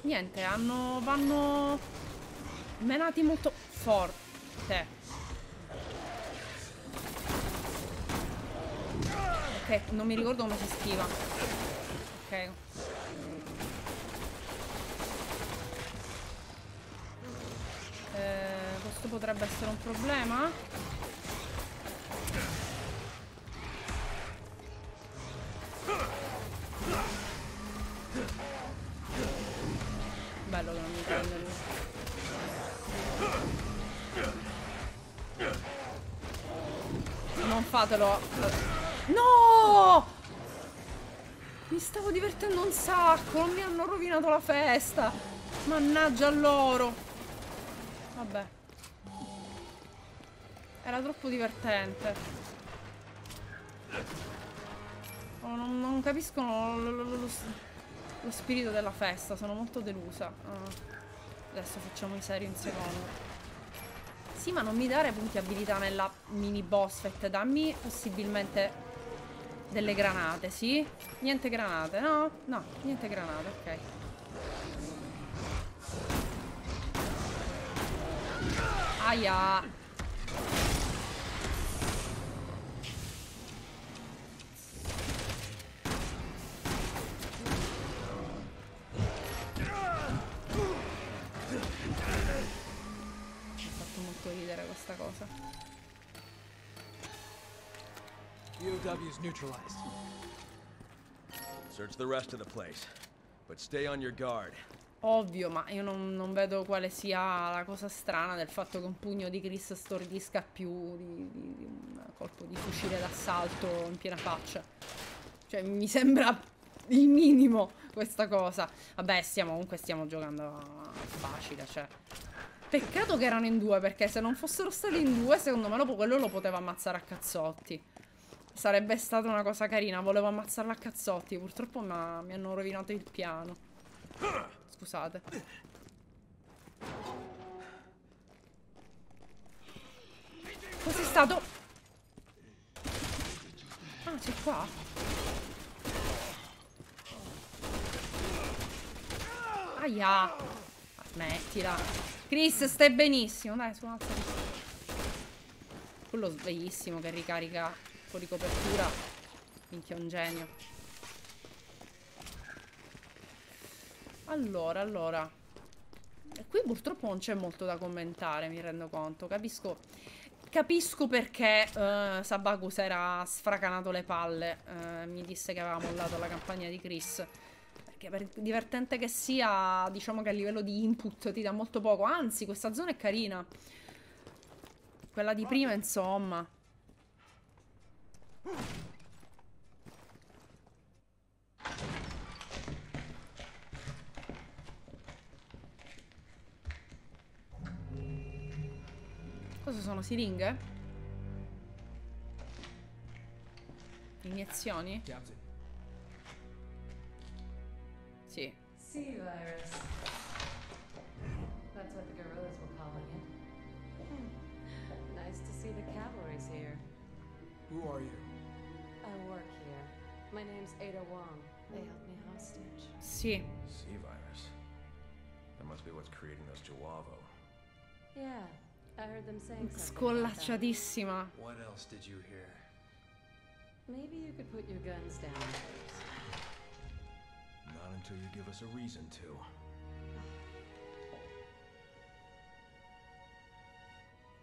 Niente, hanno... vanno... menati molto forte. Ok, non mi ricordo come si schiva. Ok. Eh, questo potrebbe essere un problema? Bello che non mi prende lui. Non fatelo. No! Mi stavo divertendo un sacco, non mi hanno rovinato la festa. Mannaggia loro. Vabbè. Era troppo divertente. Oh, non, non capiscono lo, lo- lo- lo- spirito della festa, sono molto delusa. Ah. Adesso facciamo i seri un secondo. Sì, ma non mi dare punti abilità nella mini boss fight, dammi possibilmente delle granate, sì? Niente granate, no? No, niente granate, ok. Aia! Mi ha fatto molto ridere questa cosa. EOW is neutralized. Search the rest of the place. But stay on your guard. Ovvio, ma io non, non vedo quale sia la cosa strana del fatto che un pugno di Chris stordisca più di, di- di un colpo di fucile d'assalto in piena faccia. Cioè, mi sembra il minimo questa cosa. Vabbè, stiamo, comunque stiamo giocando a facile, cioè. Peccato che erano in due, perché se non fossero stati in due, secondo me lo- quello lo poteva ammazzare a cazzotti. Sarebbe stata una cosa carina, volevo ammazzarlo a cazzotti, purtroppo ma- mi hanno rovinato il piano. Scusate. Cos'è stato? Ah, c'è qua? Aia! Smettila. Chris, stai benissimo. Dai, su, alzati. Quello sveglissimo che ricarica fuori copertura. Minchia, un genio. Allora, allora. E qui purtroppo non c'è molto da commentare, mi rendo conto. Capisco. Capisco perché eh, Sabakus era sfracanato le palle. eh, mi disse che aveva mollato la campagna di Chris. Perché per divertente che sia, diciamo che a livello di input ti dà molto poco. Anzi, questa zona è carina. Quella di prima, insomma. Cosa sono siringhe? Iniezioni? Sì. Sea virus. That's what the guerrillas were calling it. Nice to see the cavalry's here. Who are you? I work here. My name's Ada Wong. They held me hostage. Sì. Sea virus. That must be what's creating those Jawavo. Yeah. I heard them saying something. about. Scollacciatissima. What else did you hear? Maybe you could put your guns down first. Not until you give us a reason to.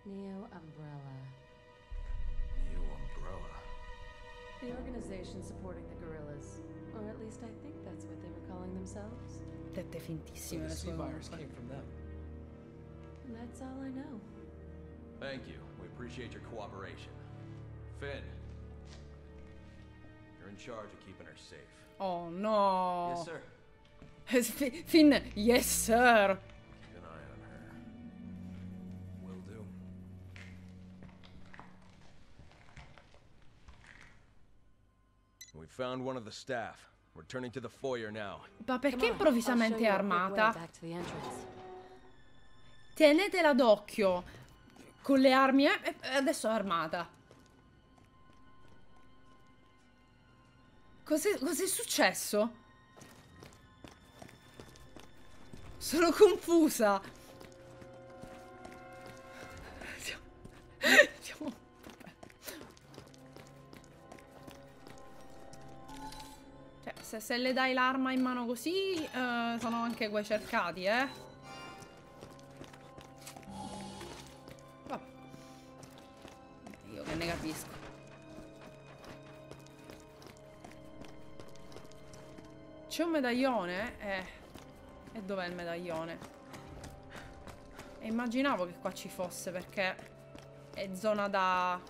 Neo Umbrella. The organization supporting the guerrillas. Or at least I think that's what they were calling themselves. Tette So the le sea virus came from them. And that's all I know. Thank you. We appreciate your cooperation. Finn, you're in charge of keeping her safe. Oh no. Yes, sir. F- Finn, yes sir. Found one of the staff. We're turning to the foyer now. Ma perché improvvisamente è armata? Tenetela d'occhio. Con le armi. eh, e adesso è armata. Cos'è, cos'è successo? Sono confusa. Cioè, se, le dai l'arma in mano così, eh, sono anche quei cercati, eh. Io che ne capisco. C'è un medaglione? Eh. E dov'è il medaglione? E immaginavo che qua ci fosse perché è zona da...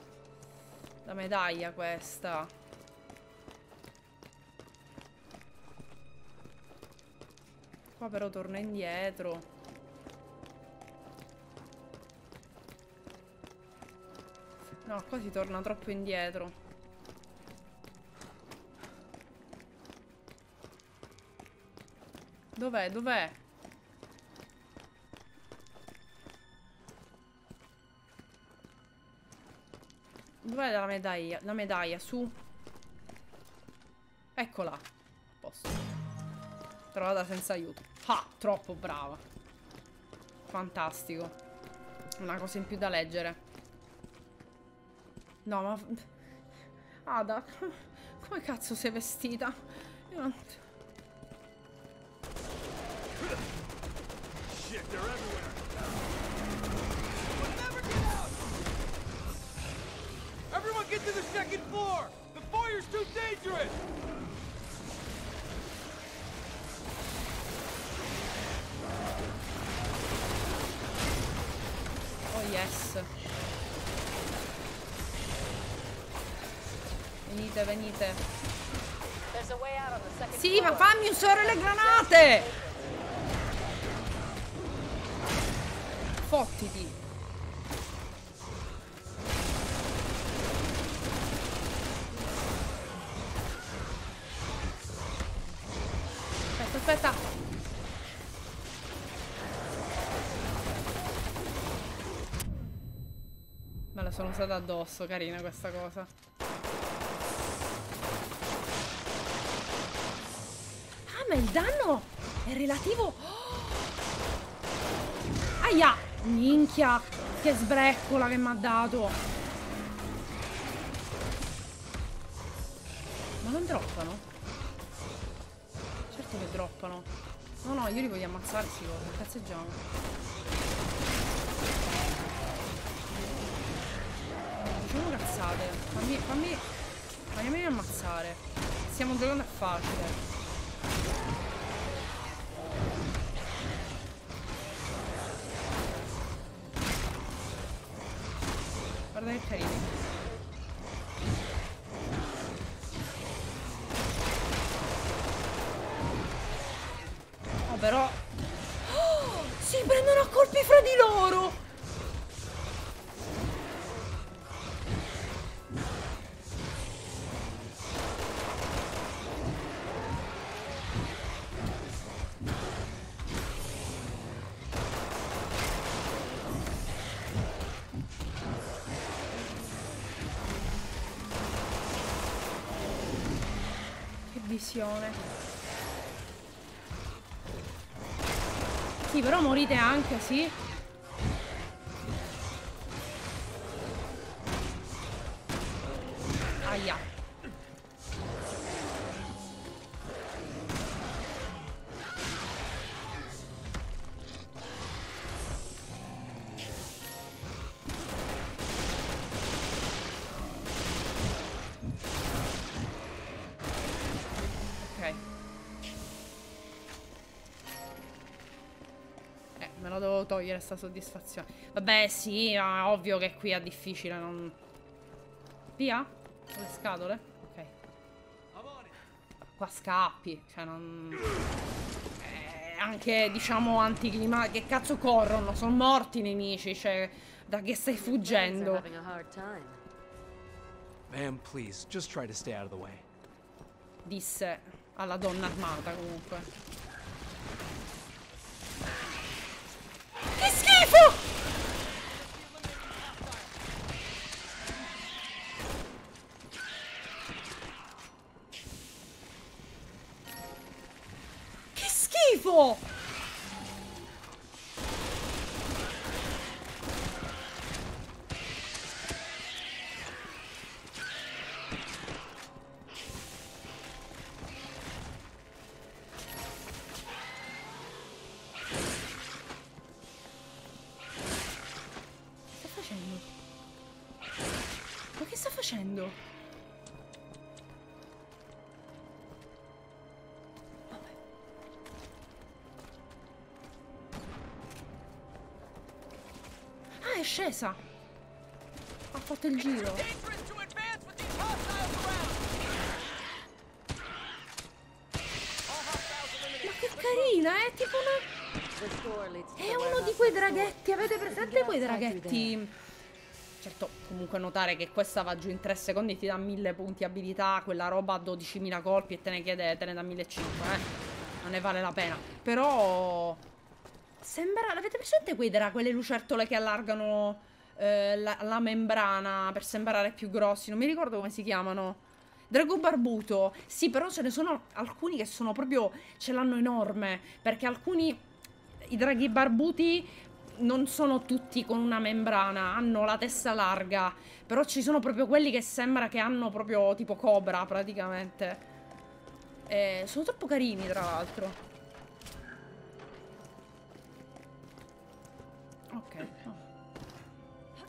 da medaglia questa. Qua però torna indietro. No, qua si torna troppo indietro. Dov'è? Dov'è? Dov'è la medaglia? La medaglia, su. Eccola. A Posto. Trovata senza aiuto. Ah, troppo brava. Fantastico. Una cosa in più da leggere. No, ma... Ada, come cazzo sei vestita? Io non... Shit, they're everywhere. Everyone get to the second floor! The foyer's too dangerous! Yes. Venite, venite. Sì, ma fammi usare le granate! Fottiti. Aspetta, aspetta. Sono usata addosso, carina questa cosa. Ah, ma il danno è relativo... Aia! Minchia! Che sbreccola che mi ha dato! Ma non droppano? Certo che droppano. No, no, io li voglio ammazzare, sti cosi. Cazzeggiamo. Cazzate. Fammi, fammi, fammi ammazzare. Stiamo giocando a facile. Che visione. Sì, però morite anche, sì. Togliere sta soddisfazione. Vabbè, sì, ma ovvio che qui è difficile, non... Via? Le scatole? Ok. Qua scappi, cioè non... Eh, anche, diciamo, anticlimatico. Che cazzo corrono? Sono morti i nemici, cioè... Da che stai fuggendo? Ma'am, please, just try to stay out of the way. Disse alla donna armata, comunque. Schifo! Fatto il giro. Ma che carina, è tipo una... È uno di quei draghetti, avete presente quei draghetti? Certo, comunque notare che questa va giù in 3 secondi e ti dà 1000 punti abilità, quella roba a 12.000 colpi e te ne chiede, te ne dà 1.500, eh. Non ne vale la pena. Però... Sembra... Avete presente quei dra... quelle lucertole che allargano eh, la, la membrana per sembrare più grossi? Non mi ricordo come si chiamano. Drago barbuto. Sì, però ce ne sono alcuni che sono proprio... ce l'hanno enorme. Perché alcuni... I draghi barbuti non sono tutti con una membrana, hanno la testa larga, però ci sono proprio quelli che sembra che hanno proprio tipo cobra praticamente. Eh, sono troppo carini tra l'altro. Ok.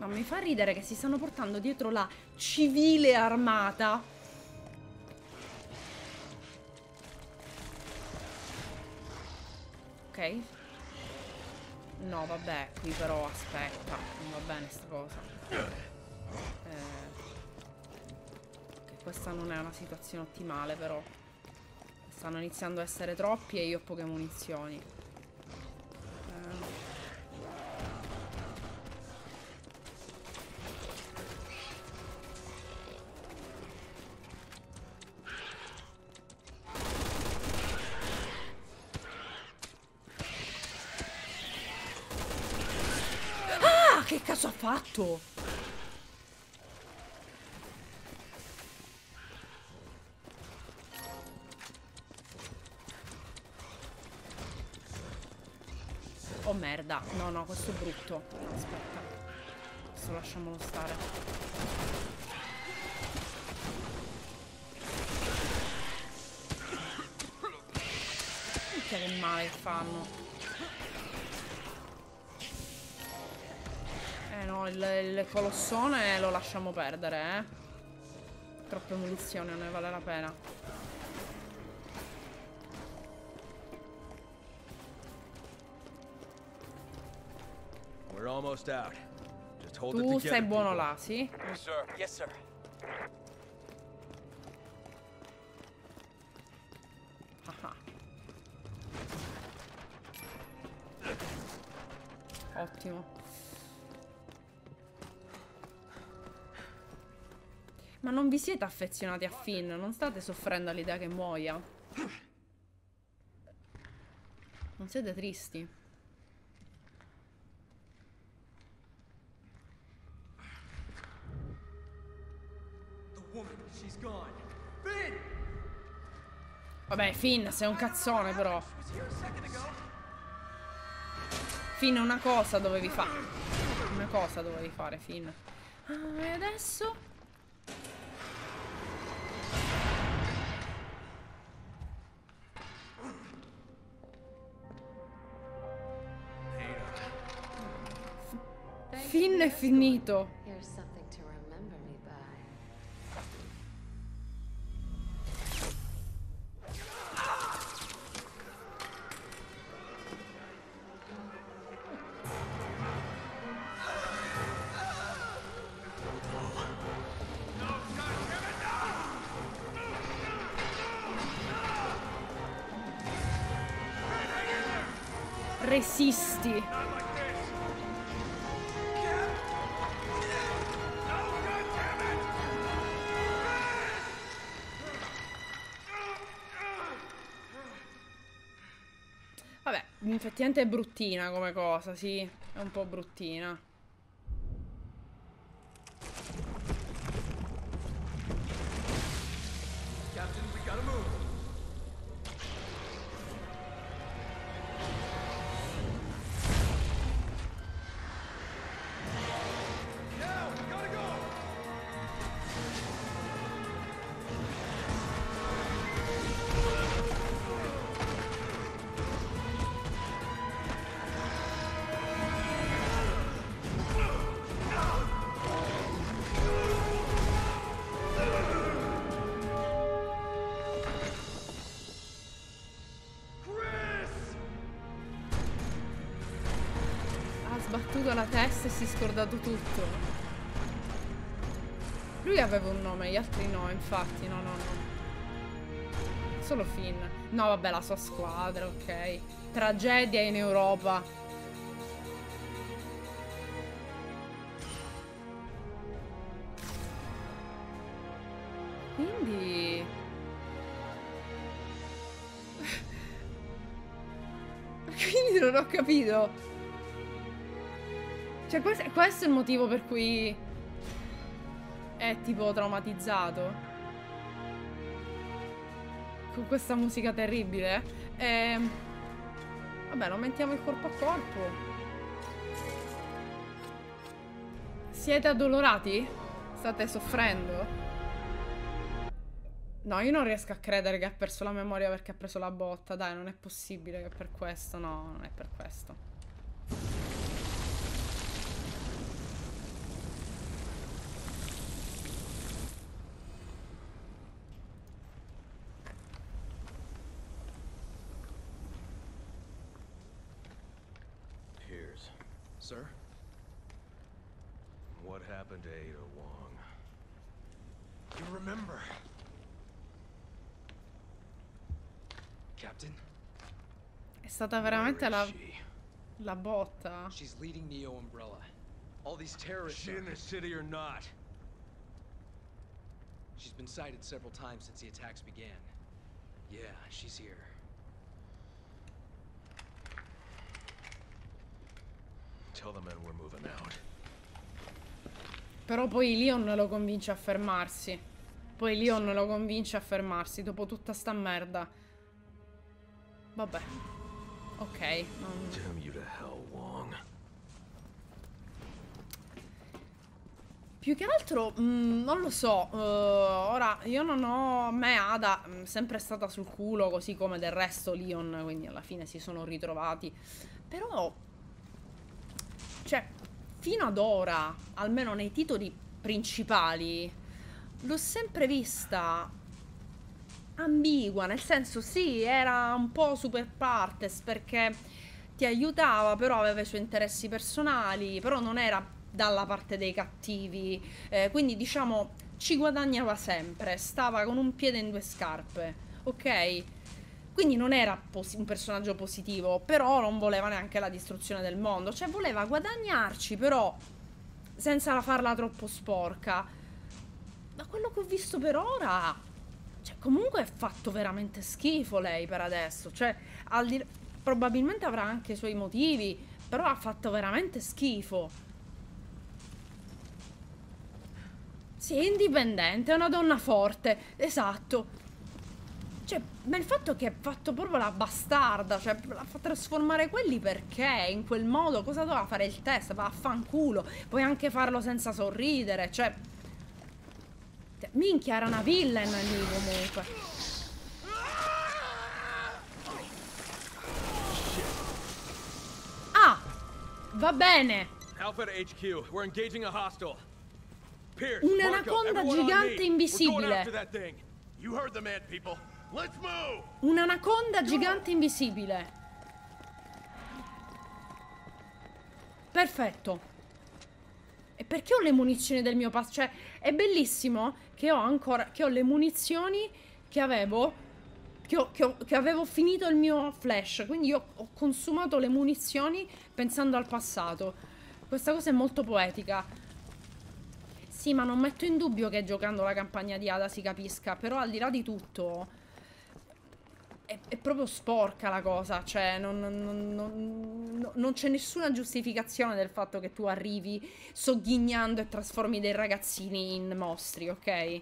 No, mi fa ridere che si stanno portando dietro la civile armata. Ok. No, vabbè, qui però aspetta, non va bene sta cosa. Eh, questa non è una situazione ottimale però. Stanno iniziando a essere troppi e io ho poche munizioni. Eh. Fatto? Oh merda, no no, questo è brutto. No, aspetta. Questo lasciamolo stare. Che male fanno. No, il, il colossone lo lasciamo perdere, eh. Troppe munizioni, non ne vale la pena. We're almost out. Just hold it Tu stai buono là, sì? Yes, sir. Yes, sir. Ah. Ottimo. Ma non vi siete affezionati a Finn? Non state soffrendo all'idea che muoia? Non siete tristi? Vabbè, Finn, sei un cazzone però. Finn, una cosa dovevi fare. Una cosa dovevi fare, Finn. Ah, e adesso? È finito. Effettivamente è bruttina come cosa, sì. È un po' bruttina. Gli altri no, infatti, no, no, no. Solo Finn. No, vabbè, la sua squadra, ok. Tragedia in Europa. Quindi... Quindi non ho capito. Cioè, questo, è il motivo per cui tipo traumatizzato. Con questa musica terribile. E... Vabbè, non mettiamo il corpo a corpo. Siete addolorati? State soffrendo? No, io non riesco a credere che ha perso la memoria perché ha preso la botta. Dai, non è possibile che per questo. No, non è per questo. Piers, Sir? what happened to Ada Wong? You remember? Captain? È stata veramente la, la botta. She's leading Neo Umbrella. All these Is terrorists. in the city or not? She's been sighted several times since the attacks began. Yeah, she's here. Tell the men we're moving out. Però poi Leon lo convince a fermarsi. Poi Leon lo convince a fermarsi dopo tutta sta merda. Vabbè. Ok. non-. Più che altro, mm, non lo so. eh, ora, io non ho. A me Ada mm, sempre stata sul culo, così come del resto Leon. Quindi alla fine si sono ritrovati. Però. Cioè, fino ad ora, almeno nei titoli principali, l'ho sempre vista ambigua, nel senso sì, era un po' super partes perché ti aiutava, però aveva i suoi interessi personali, però non era dalla parte dei cattivi, eh, quindi diciamo ci guadagnava sempre, stava con un piede in due scarpe, ok? Quindi non era posi- un personaggio positivo, però non voleva neanche la distruzione del mondo, cioè voleva guadagnarci, però senza farla troppo sporca. Da quello che ho visto per ora, cioè comunque è fatto veramente schifo lei per adesso, cioè di- probabilmente avrà anche i suoi motivi, però ha fatto veramente schifo. Sì, è indipendente, è una donna forte, esatto. Cioè, ma il fatto che ha fatto proprio la bastarda, cioè l'ha fa trasformare quelli perché in quel modo cosa doveva fare il test? Vaffanculo, puoi anche farlo senza sorridere, cioè cioè, Minchia, era una villain lì comunque. Ah! Va bene. Un'anaconda gigante invisibile. Un'anaconda gigante invisibile. Perfetto. E perché ho le munizioni del mio pass? Cioè, è bellissimo che ho ancora. che ho le munizioni che avevo. che, ho- che ho- che avevo finito il mio flash, quindi io ho consumato le munizioni pensando al passato. Questa cosa è molto poetica. Sì, ma non metto in dubbio che giocando la campagna di Ada si capisca, però al di là di tutto è, è proprio sporca la cosa, cioè non, non- non- non- c'è nessuna giustificazione del fatto che tu arrivi sogghignando e trasformi dei ragazzini in mostri, ok?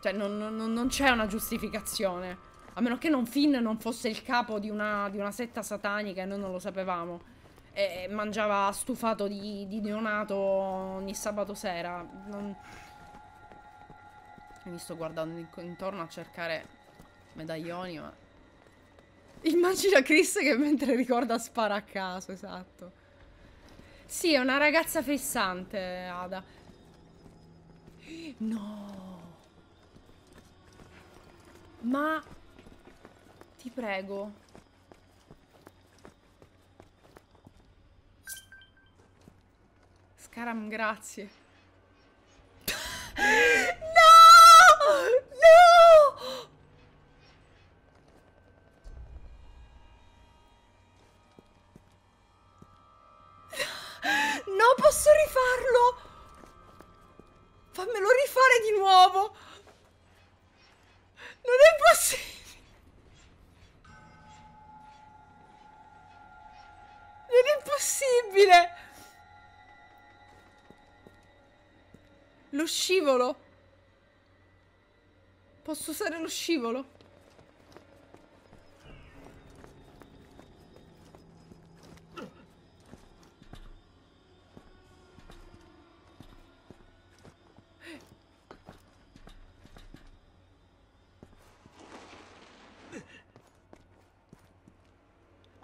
Cioè non, c'è una giustificazione, a meno che non Finn non fosse il capo di una, di una setta satanica e noi non lo sapevamo. E mangiava stufato di, di neonato ogni sabato sera. Non... Mi sto guardando in- intorno a cercare medaglioni, ma... Immagina Chris che mentre ricorda spara a caso, esatto. Sì, è una ragazza fissante, Ada. No. Ma... Ti prego. Scaram, grazie. no! No! No, posso rifarlo! Fammelo rifare di nuovo! Non è possibile! Non è possibile! Lo scivolo? Posso usare lo scivolo?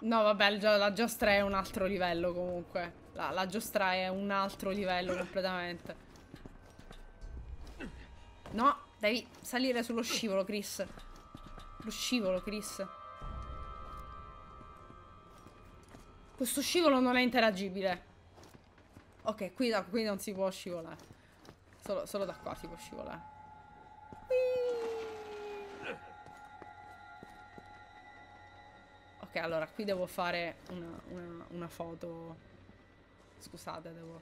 No, vabbè, la giostra è un altro livello comunque. La, la giostra è un altro livello completamente. No, devi salire sullo scivolo, Chris. Lo scivolo, Chris. Questo scivolo non è interagibile. Ok, qui, da, qui non si può scivolare. Solo, solo da qua si può scivolare. Ok, allora qui devo fare una, una- una foto. Scusate, devo.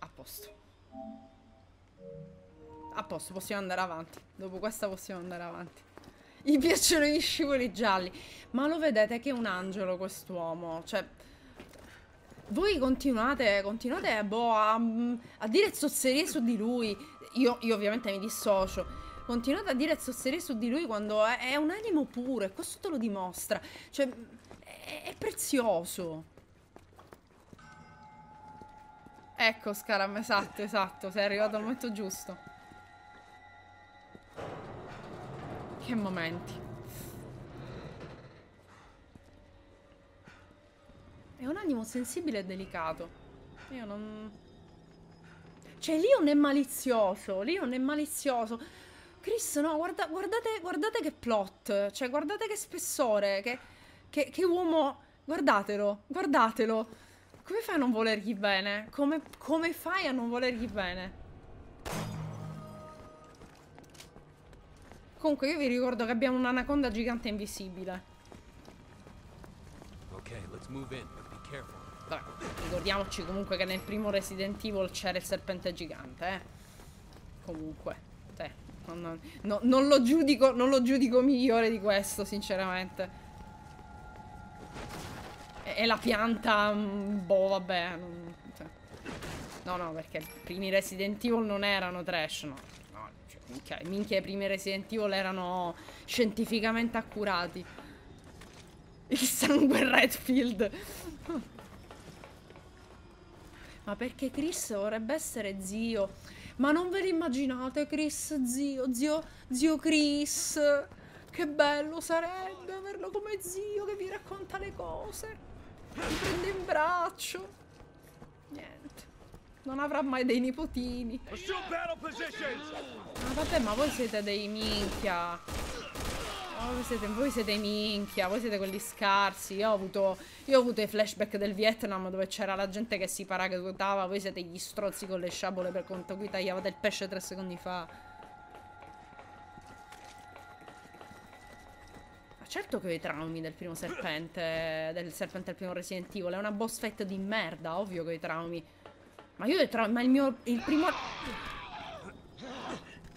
A posto. A posto, possiamo andare avanti. Dopo questa possiamo andare avanti. Gli piacciono gli scivoli gialli. Ma lo vedete che è un angelo quest'uomo. Cioè. Voi continuate, continuate boh, a, a dire zozzerie su di lui. Io, io ovviamente mi dissocio. Continuate a dire zozzerie su di lui quando è, è un animo puro e questo te lo dimostra. Cioè, è, è prezioso. Ecco, Scaram, esatto, esatto. Sei arrivato al momento giusto. Che momenti. È un animo sensibile e delicato. Io non... Cioè, Leon è malizioso. Leon è malizioso. Chris, no, guarda- guardate, guardate che plot. Cioè, guardate che spessore. Che, che, che uomo... Guardatelo, guardatelo. Come fai a non volergli bene? Come, come fai a non volergli bene? Comunque io vi ricordo che abbiamo un'anaconda gigante invisibile. Okay, let's move in, but be careful. Vabbè, ricordiamoci comunque che nel primo Resident Evil c'era il serpente gigante, eh. Comunque, cioè, non, non- no- non lo giudico, non lo giudico migliore di questo, sinceramente. E, e la pianta, mm, boh, vabbè. non- cioè. No, no, perché i primi Resident Evil non erano trash, no. Minchia, minchia, i primi Resident Evil erano scientificamente accurati. Il sangue Redfield. Ma perché Chris vorrebbe essere zio? Ma non ve l'immaginate, Chris, zio, zio, zio Chris? Che bello sarebbe averlo come zio che vi racconta le cose. Vi prende in braccio. Non avrà mai dei nipotini. Ma vabbè, ma voi siete dei minchia. Ma voi siete, voi siete minchia, voi siete quelli scarsi. Io ho avuto, io ho avuto i flashback del Vietnam dove c'era la gente che si paracadutava. Voi siete gli strozzi con le sciabole per conto cui tagliavate il pesce tre secondi fa. Ma certo che ho i traumi del primo serpente, del serpente del primo Resident Evil. È una boss fight di merda, ovvio che ho i traumi. Ma io ho traumi, ma il mio, il primo...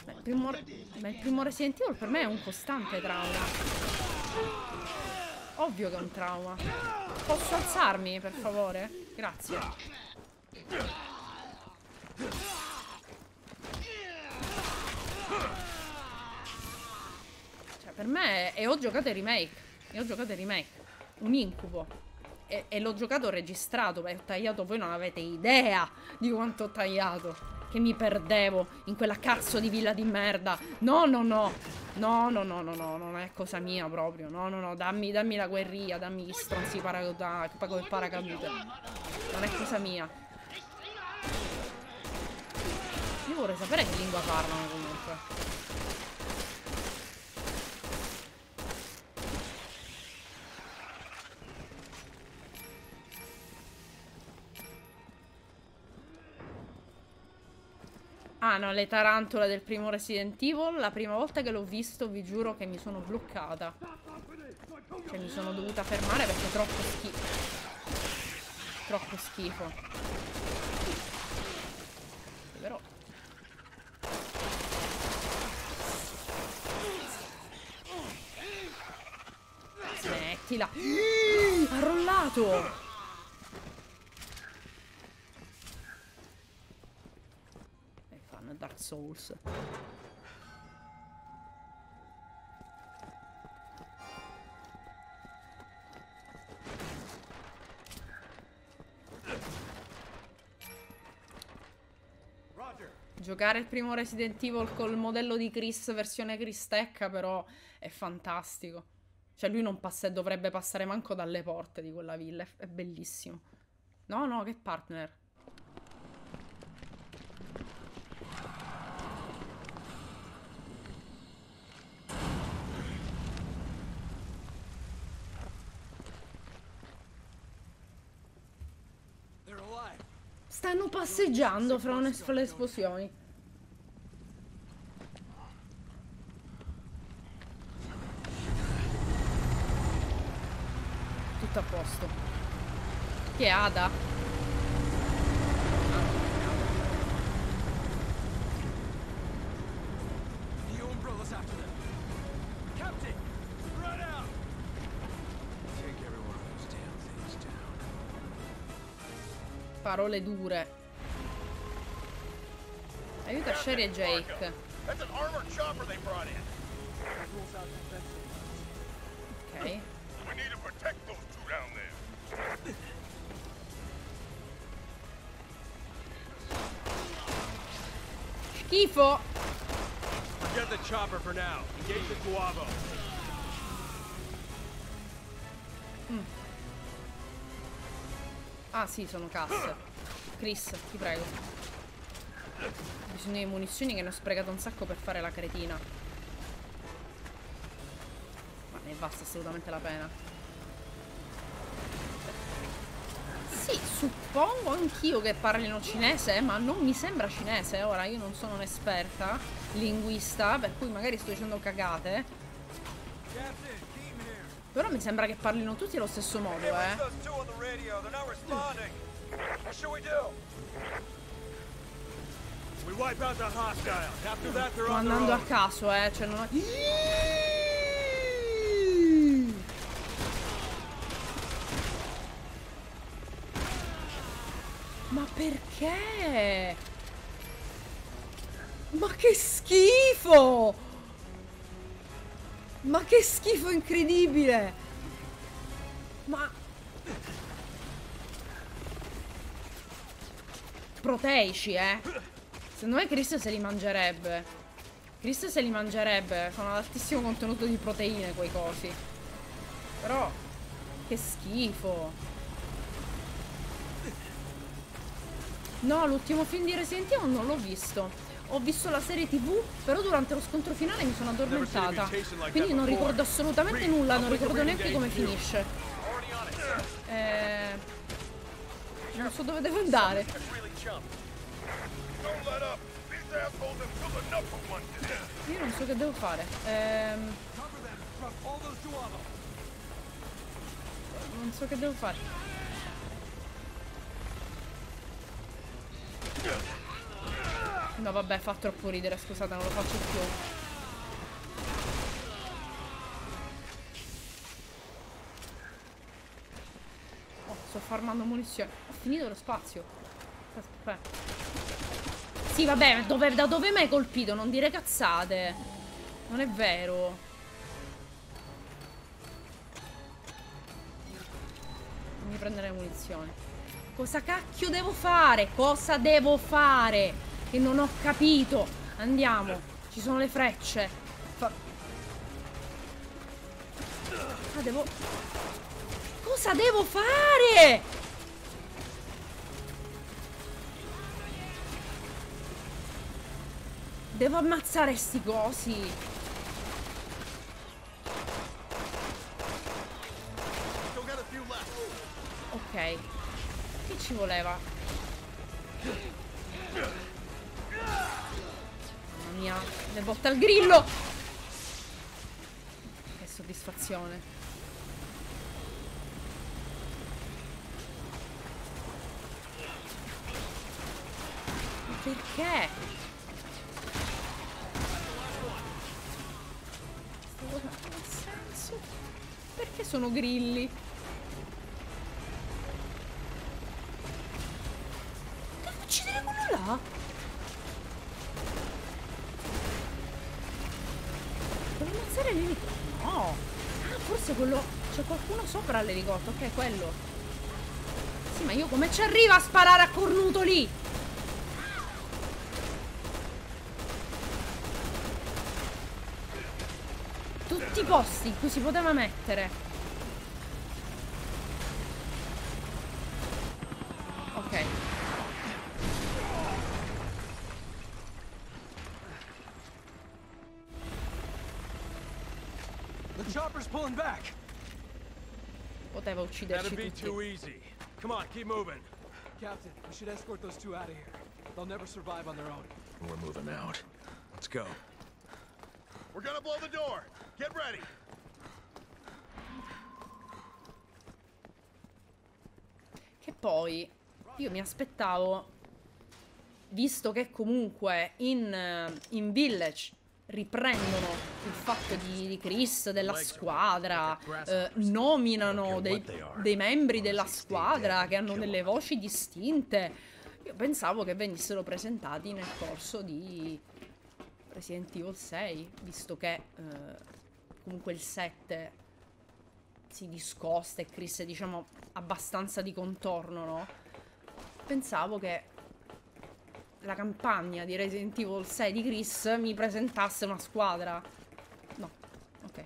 Ma il primo, ma il primo Resident Evil per me è un costante trauma. Ovvio che è un trauma. Posso alzarmi, per favore? Grazie. Cioè, per me... E ho giocato il remake. E ho giocato il remake. Un incubo. E, l'ho giocato registrato, perché ho tagliato, voi non avete idea di quanto ho tagliato. Che mi perdevo in quella cazzo di villa di merda. No, no, no. No, no, no, no, no, non è cosa mia proprio. No, no, no, dammi, dammi la guerriglia, dammi gli stronzi paracadute. Non è cosa mia. Io vorrei sapere che lingua parlano comunque. Ah no, le tarantole del primo Resident Evil, la prima volta che l'ho visto vi giuro che mi sono bloccata. Cioè mi sono dovuta fermare perché è troppo schifo. Troppo schifo. Però... Smettila. Ha rollato! Dark Souls. Giocare il primo Resident Evil col modello di Chris versione Chris Tecca però è fantastico. Cioè lui non passa, dovrebbe passare manco dalle porte di quella villa, è bellissimo. No, no, che partner. Stanno passeggiando fra, una, fra le esplosioni. Tutto a posto. Chi è Ada? Parole dure. Sherry e Jake. Ok. Schifo! Forget the chopper for now. Engage the guavo. Mm. Ah sì, sono casse. Chris, ti prego. Bisogno di munizioni che ne ho sprecato un sacco per fare la cretina. Ma ne basta assolutamente la pena. Sì, suppongo anch'io che parlino cinese, ma non mi sembra cinese. Ora, io non sono un'esperta linguista, per cui magari sto dicendo cagate. Però mi sembra che parlino tutti allo stesso modo, eh. Sto andando a caso, eh. Cioè non ho... Ma perché? Ma che schifo! Ma che schifo incredibile! Ma... Proteici, eh! Secondo me Chris se li mangerebbe. Chris se li mangerebbe. Sono ad altissimo contenuto di proteine quei cosi. Però... Che schifo. No, l'ultimo film di Resident Evil non l'ho visto. ho visto la serie tv, però durante lo scontro finale mi sono addormentata. Quindi non ricordo assolutamente nulla, non ricordo neanche come finisce. Eh, non so dove devo andare. Io non so che devo fare. Ehm, non so che devo fare. No vabbè fa troppo ridere scusate non lo faccio più Oh sto farmando munizioni Ho finito lo spazio Aspetta Sì vabbè dove, da dove mi hai colpito non dire cazzate Non è vero Fammi prendere le munizioni Cosa cacchio devo fare? Cosa devo fare? Che non ho capito. Andiamo. Ci sono le frecce. Fa... Ah, devo... Cosa devo fare? Devo ammazzare sti cosi. Ok. Che ci voleva? mia, le botte al grillo! Che soddisfazione. Perché? Sono grilli? Devo uccidere quello là? ammazzare l'elicottero? No! Ah, forse quello... C'è qualcuno sopra l'elicottero, ok, quello. Sì, ma io come ci arrivo a sparare a cornuto lì? Tutti i posti in cui si poteva mettere. Poteva ucciderci tutti. Come on, keep moving. Captain, we should escort those two out of here. They'll never survive on their own. We're moving out. Let's go. We're gonna blow the door. Get ready. Che poi io mi aspettavo, visto che comunque in, eh, in Village riprendono il fatto di, di Chris, della squadra, eh, nominano dei, dei, membri della squadra che hanno delle voci distinte. Io pensavo che venissero presentati nel corso di Resident Evil 6, visto che eh, comunque il 7 si discosta e Chris è diciamo abbastanza di contorno, no? Pensavo che la campagna di Resident Evil 6 di Chris mi presentasse una squadra. No, ok.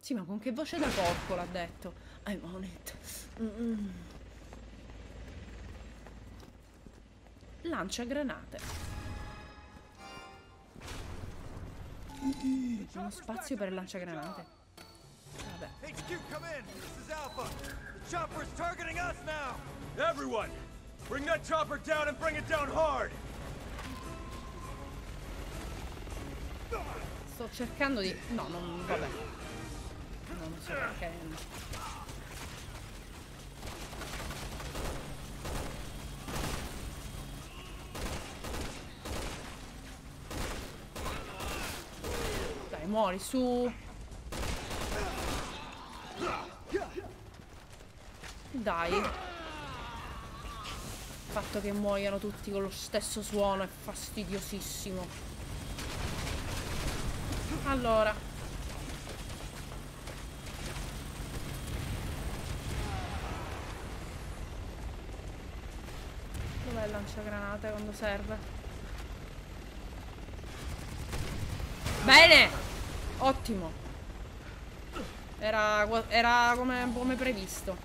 Sì, ma con che voce da porco l'ha detto? I'm on it. Mm -mm. lancia granate. Uno spazio per lanciagranate. Vabbè. HQ, come in. This is Alpha. The chopper's targeting us now. Everyone, bring that chopper down and bring it down hard. Sto cercando di... No, non... vabbè. No, non so perché... muori, su. Dai. Il fatto che muoiano tutti con lo stesso suono è fastidiosissimo. Allora. Dov'è il lanciagranate quando serve? Bene! Ottimo. Era, era come, come previsto.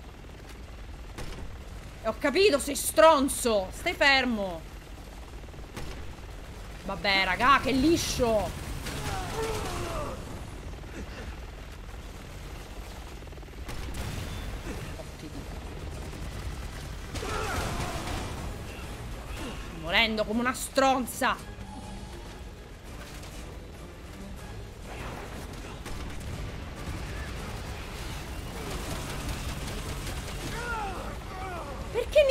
E ho capito, sei stronzo! Stai fermo! Vabbè, raga, che liscio! morendo come una stronza.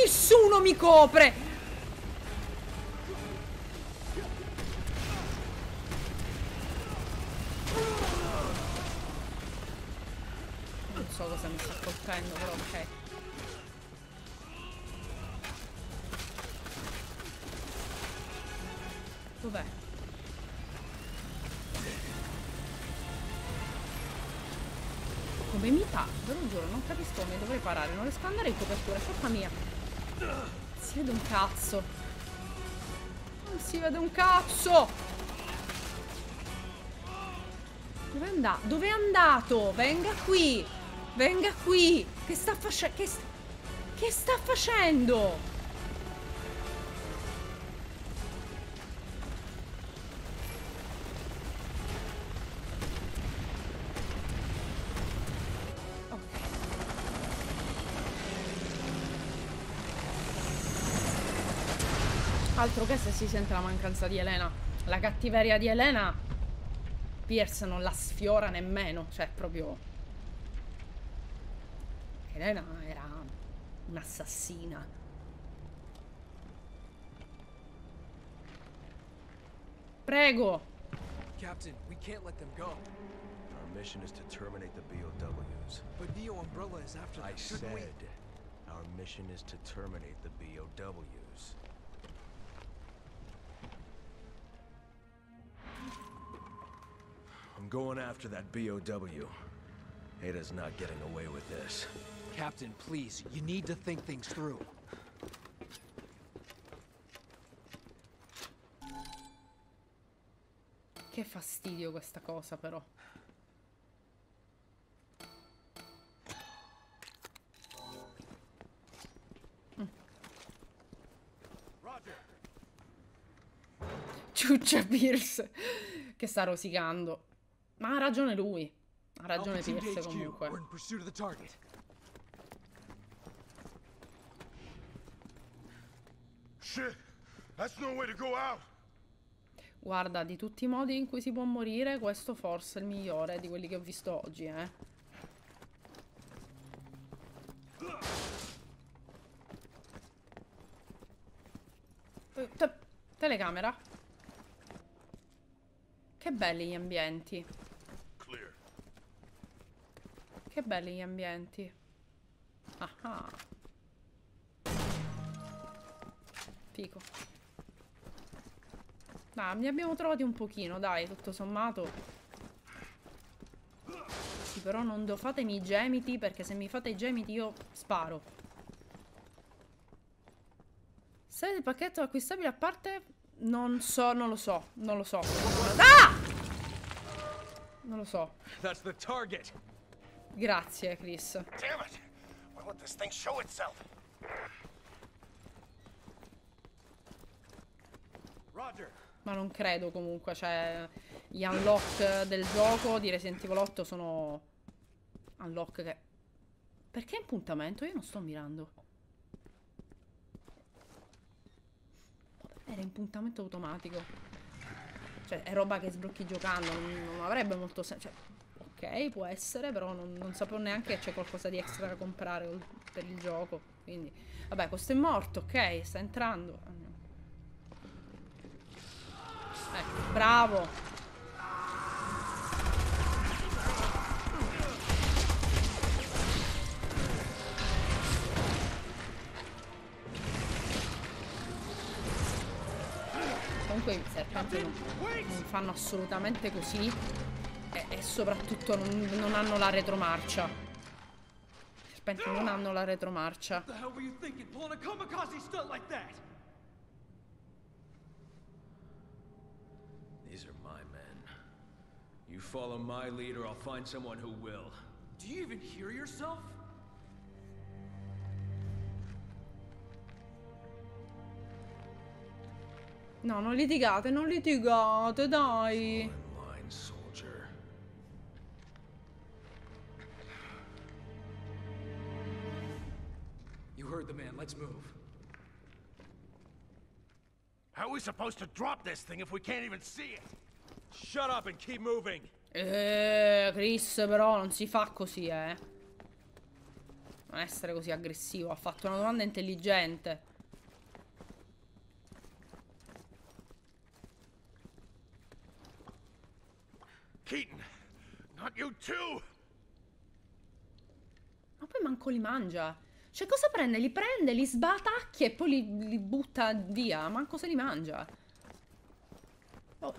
Nessuno mi copre? Non so cosa mi sta colpendo, però ok. Dov'è? Come mi fa? Ve lo giuro, non capisco come dovrei parare. Non riesco ad andare in copertura, è colpa mia. Si vede un cazzo. Non si vede un cazzo! Dove è andato? Dove è andato? Venga qui! Venga qui! Che sta facendo? Che, st che sta facendo? Altro che se si sente la mancanza di Elena. La cattiveria di Elena Pierce non la sfiora nemmeno, cioè proprio Elena era un'assassina. Prego. Captain, we can't let them go. Our mission is to terminate the BOWs. But Neo Umbrella is after them. I said we? our mission is to terminate the BOWs. I'm going after that BOW. Ada's not getting away with this. Captain, please, you need to think things through. Che fastidio questa cosa però. Mm. Ciuccia Pierce che sta rosicando. Ma ha ragione lui. Ha ragione Pierce comunque. Guarda, di tutti i modi in cui si può morire, questo forse è il migliore di quelli che ho visto oggi, eh. Eh, te- telecamera. Che belli gli ambienti. Che belli gli ambienti. Ah Fico. Dai, ne abbiamo trovati un pochino, dai, tutto sommato. Sì, però non do fatemi i gemiti, perché se mi fate i gemiti io sparo. Se il pacchetto acquistabile a parte... Non so, non lo so, non lo so. Ah! Non lo so. That's the target! Grazie, Chris. Damn it! Why won't this thing show itself? Roger. Ma non credo comunque, cioè gli unlock del gioco di Resident Evil 8 sono unlock che... Perché impuntamento? Io non sto mirando. Era impuntamento automatico. Cioè, è roba che sblocchi giocando, non, non avrebbe molto senso. Cioè, può essere, però non, non sapevo neanche che c'è qualcosa di extra da comprare per il gioco. Quindi, vabbè, questo è morto, ok, sta entrando. Ecco, bravo. Comunque i serpenti non, non fanno assolutamente così e, soprattutto non, non hanno la retromarcia. Serpenti non hanno la retromarcia. You? These are my men. follow my lead or I'll find someone who will. Do you even hear yourself? No, non litigate, non litigate, dai. Let's move. How are we supposed to drop this thing if we can't even see it? Shut up and keep moving! Eh, Chris, però non si fa così, eh. Non essere così aggressivo. Ha fatto una domanda intelligente. Keaton, not you too! Ma poi manco li mangia. Cioè, cosa prende? Li prende, li sbatacchia e poi li, li butta via. Manco se li mangia. Oh.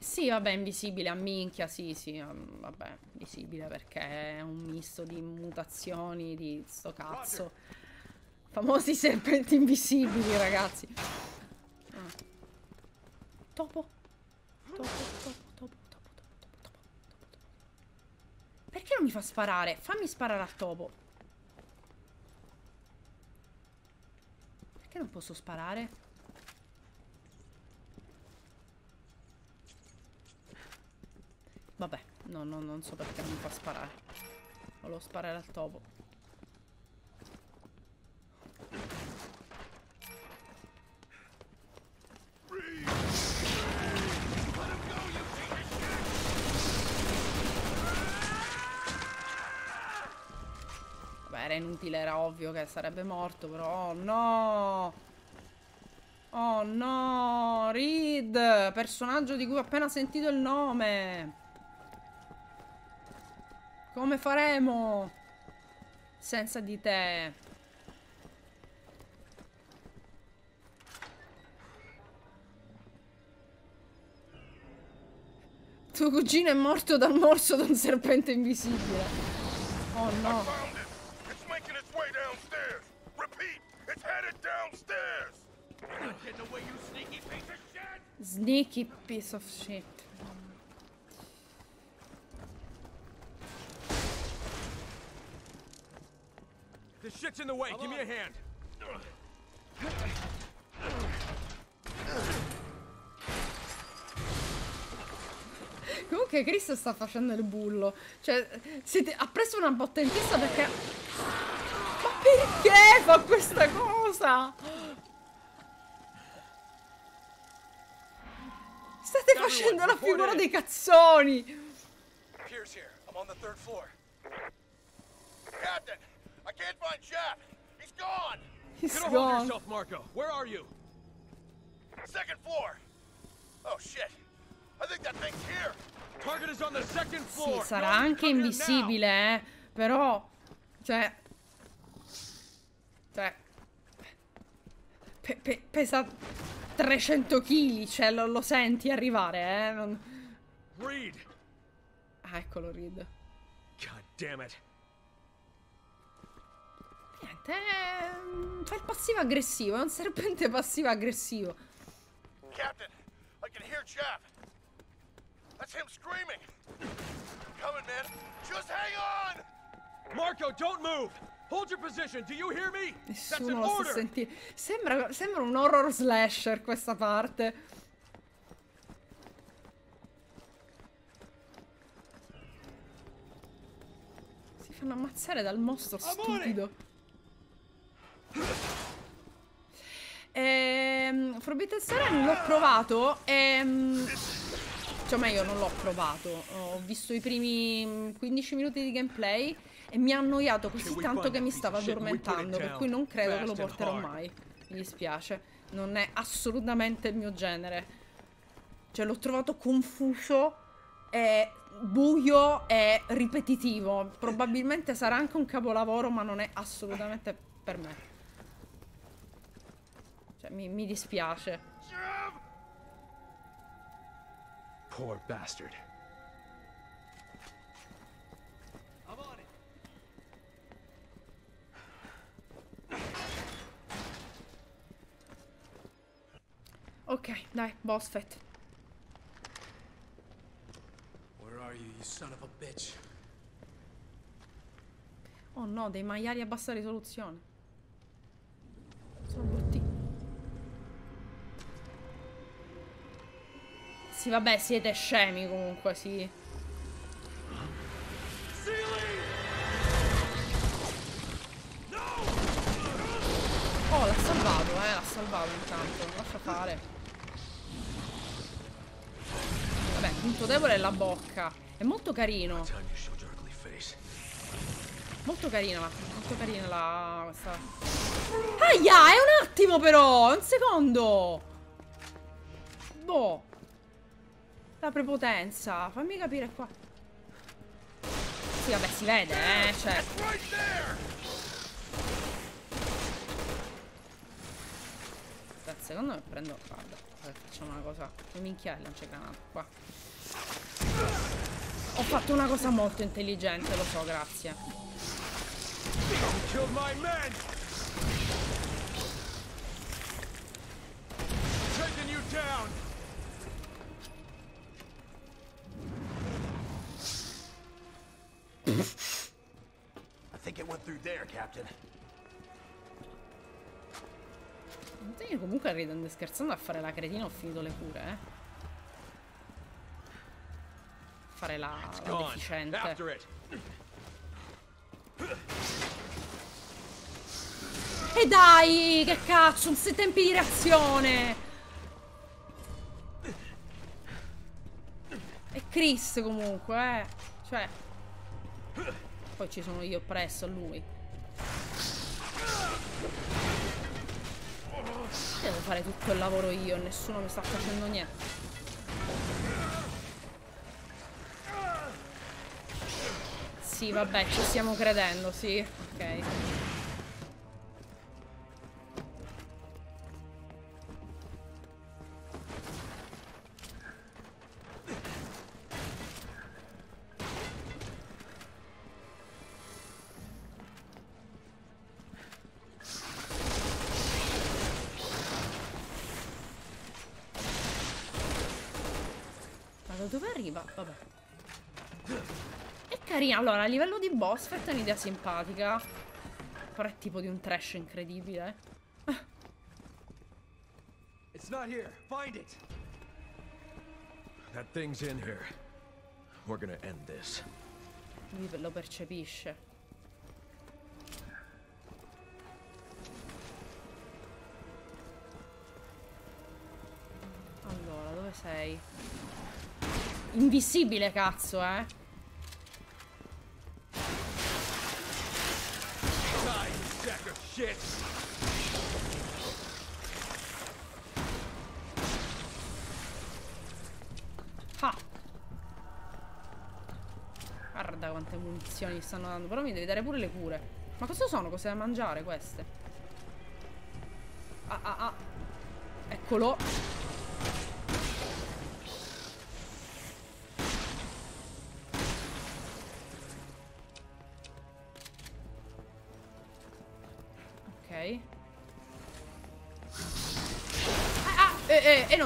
Sì, vabbè, invisibile a minchia, sì, sì, vabbè, invisibile perché è un misto di mutazioni di sto cazzo. Famosi serpenti invisibili, ragazzi. Ah. Topo, topo, topo. Perché non mi fa sparare? Fammi sparare al topo. Perché non posso sparare? Vabbè, no, no, non so perché non fa sparare. Volevo sparare al topo. Era inutile, era ovvio che sarebbe morto, però... Oh no! Oh no! Reed! Personaggio di cui ho appena sentito il nome! Come faremo? Senza di te. Tuo cugino è morto dal morso da un serpente invisibile. Oh no. Sneaky piece of shit! This shit's in the way. Give me a hand. Comunque Chris sta facendo il bullo. Cioè, siete- ha preso una botta in testa perché... Perché fa questa cosa? State facendo la figura dei cazzoni. Pierce here. I'm on the third floor. Captain, I can't find Jeff. He's gone. He's Get gone. yourself, Marco. Where are you? Second floor. Oh shit. I think that thing's here. Target is on the second Sì, floor. sarà Go, anche invisibile, eh. Però... Cioè... Cioè... pe- pe- pesa 300 kg, cioè lo, lo senti arrivare, eh. non- Reed. Ah, eccolo Reed. God damn it. Niente, ehm, fa il passivo aggressivo, è un serpente passivo aggressivo. Captain, I can hear Jeff. That's him screaming. Coming, man. Just hang on. Marco, don't move. Hold your position. Do you hear me? That's an Nessuno lo sta sentendo. Sembra, sembra un horror slasher questa parte. Si fanno ammazzare dal mostro stupido. Ehm, Forbidden Siren l'ho provato ehm, Cioè meglio non l'ho provato Ho visto i primi mm, 15 minuti di gameplay E mi ha annoiato così tanto che mi stava addormentando Per cui non credo che lo porterò mai. Mi dispiace. Non è assolutamente il mio genere. Cioè l'ho trovato confuso E buio e ripetitivo. Probabilmente sarà anche un capolavoro Ma non è assolutamente per me. Cioè, mi, mi dispiace. Poor bastard. Ok, dai, boss fight. you son of a bitch. Oh no, dei maiali a bassa risoluzione. Sono brutti. Sì, vabbè, siete scemi comunque, sì. Oh, l'ha salvato, eh, l'ha salvato intanto, non lascia fare. Vabbè, il punto debole è la bocca. È molto carino. Molto carina, molto carina la... questa... Aia, è un attimo però, un secondo. Boh. La prepotenza, fammi capire qua. Sì, vabbè, si vede, eh, cioè... Aspetta, secondo me prendo... Guarda, facciamo una cosa... Che minchia è il lanciagranate, qua. Ho fatto una cosa molto intelligente, lo so, grazie. I think it went through there, Captain. Comunque ridendo e scherzando a fare la cretina ho finito le cure, eh. Fare la, la deficiente. E dai, che cazzo, un sei tempi di reazione. E Chris comunque, eh. Cioè. Poi ci sono io presso a lui. Devo fare tutto il lavoro io, nessuno mi sta facendo niente. Sì, vabbè, ci stiamo credendo, sì. Ok. Carina. Allora, a livello di boss, è un'idea simpatica. Però è tipo di un trash incredibile. It's not here. Find it. That thing's in here. We're gonna end this. Lui lo percepisce. Allora, dove sei? Invisibile, cazzo, eh. Shit! Ah. Guarda quante munizioni stanno dando. Però mi devi dare pure le cure. Ma cosa sono? Cose da mangiare queste? Ah ah ah. Eccolo.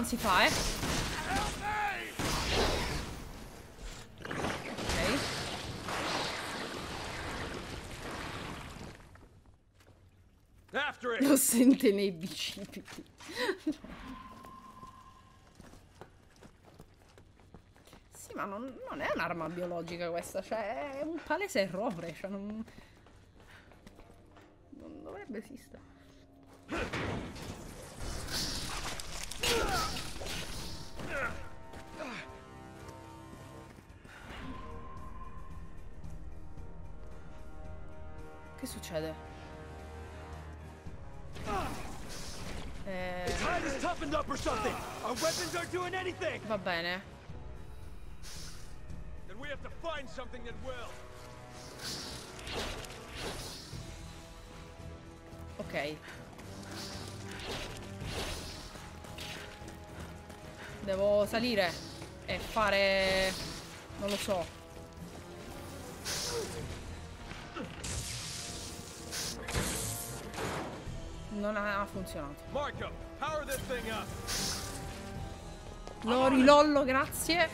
Non si fa, eh. Ok. Lo sente nei bicipiti. sì, ma non, non è un'arma biologica questa, cioè è un palese errore, cioè non... Non dovrebbe esistere. Find something that will. Ok. Devo salire e fare... Non lo so. Non ha funzionato. Marco, power this thing up! Lo rilollo, grazie.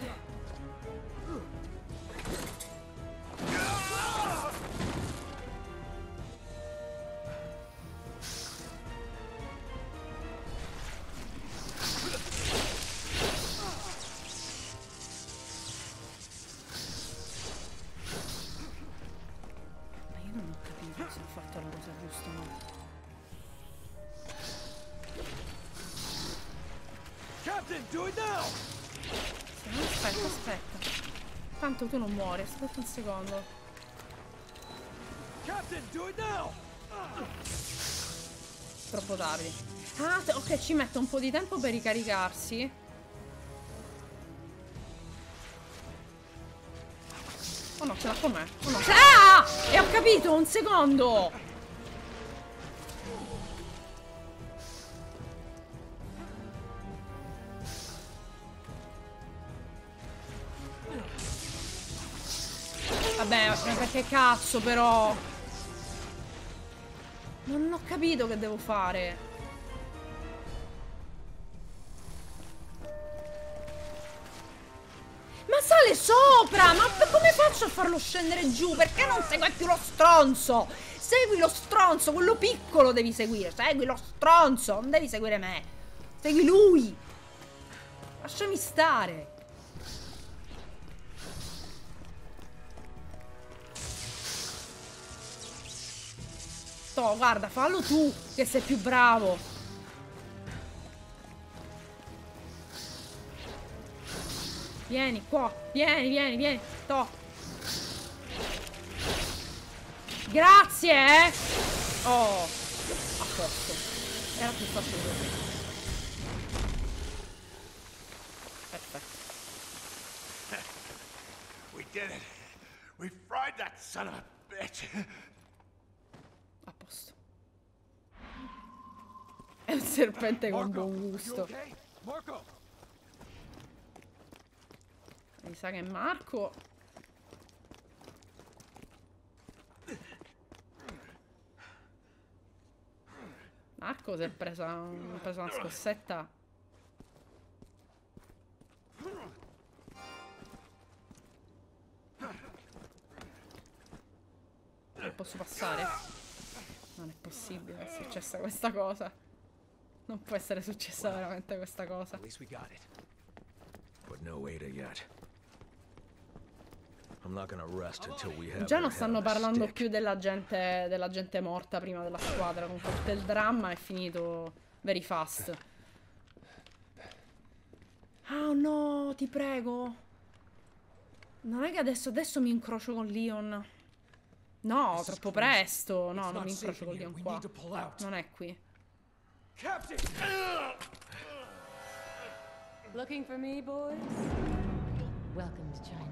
Muori, aspetta un secondo. Troppo tardi. Ah, ok, ci mette un po' di tempo per ricaricarsi. Oh no, ce l'ha con me. Oh no. Ah! E ho capito, un secondo! Perché cazzo però? Non ho capito che devo fare. Ma sale sopra! Ma come faccio a farlo scendere giù? Perché non segue più lo stronzo? Segui lo stronzo, quello piccolo devi seguire. Segui lo stronzo, non devi seguire me. Segui lui. Lasciami stare. Toh, guarda, fallo tu, che sei più bravo. Vieni qua, vieni, vieni, vieni. Toh. Grazie, eh. Oh, a posto. Era più facile così. Perfetto. We did it. We fried that son of a bitch. A posto. È un serpente con buon gusto. Mi sa che Marco... Marco si è presa, ha preso una scossetta. Non posso passare? Non è possibile, è successa questa cosa. Non può essere successa veramente questa cosa. At least we got it. But no Ada yet. I'm not gonna rest until we have Già non stanno parlando più della gente, della gente morta prima della squadra. Con tutto il dramma è finito very fast. Oh no, ti prego. Non è che adesso, adesso mi incrocio con Leon. No, troppo presto. No, non mi incrocio con Leon qua. Non è qui. Captain! Looking for me, boys? Welcome to China.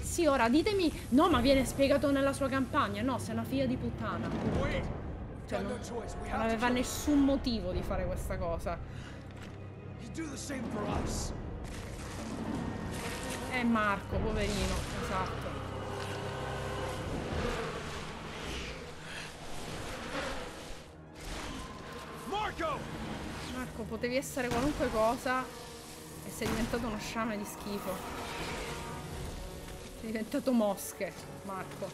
Sì, ora ditemi. No, ma viene spiegato nella sua campagna. No, sei una figlia di puttana. Cioè, non, non aveva nessun motivo di fare questa cosa. You do the same for us. Eh, Marco, poverino. Esatto. Potevi essere qualunque cosa e sei diventato uno sciame di schifo. Sei diventato mosche, Marco.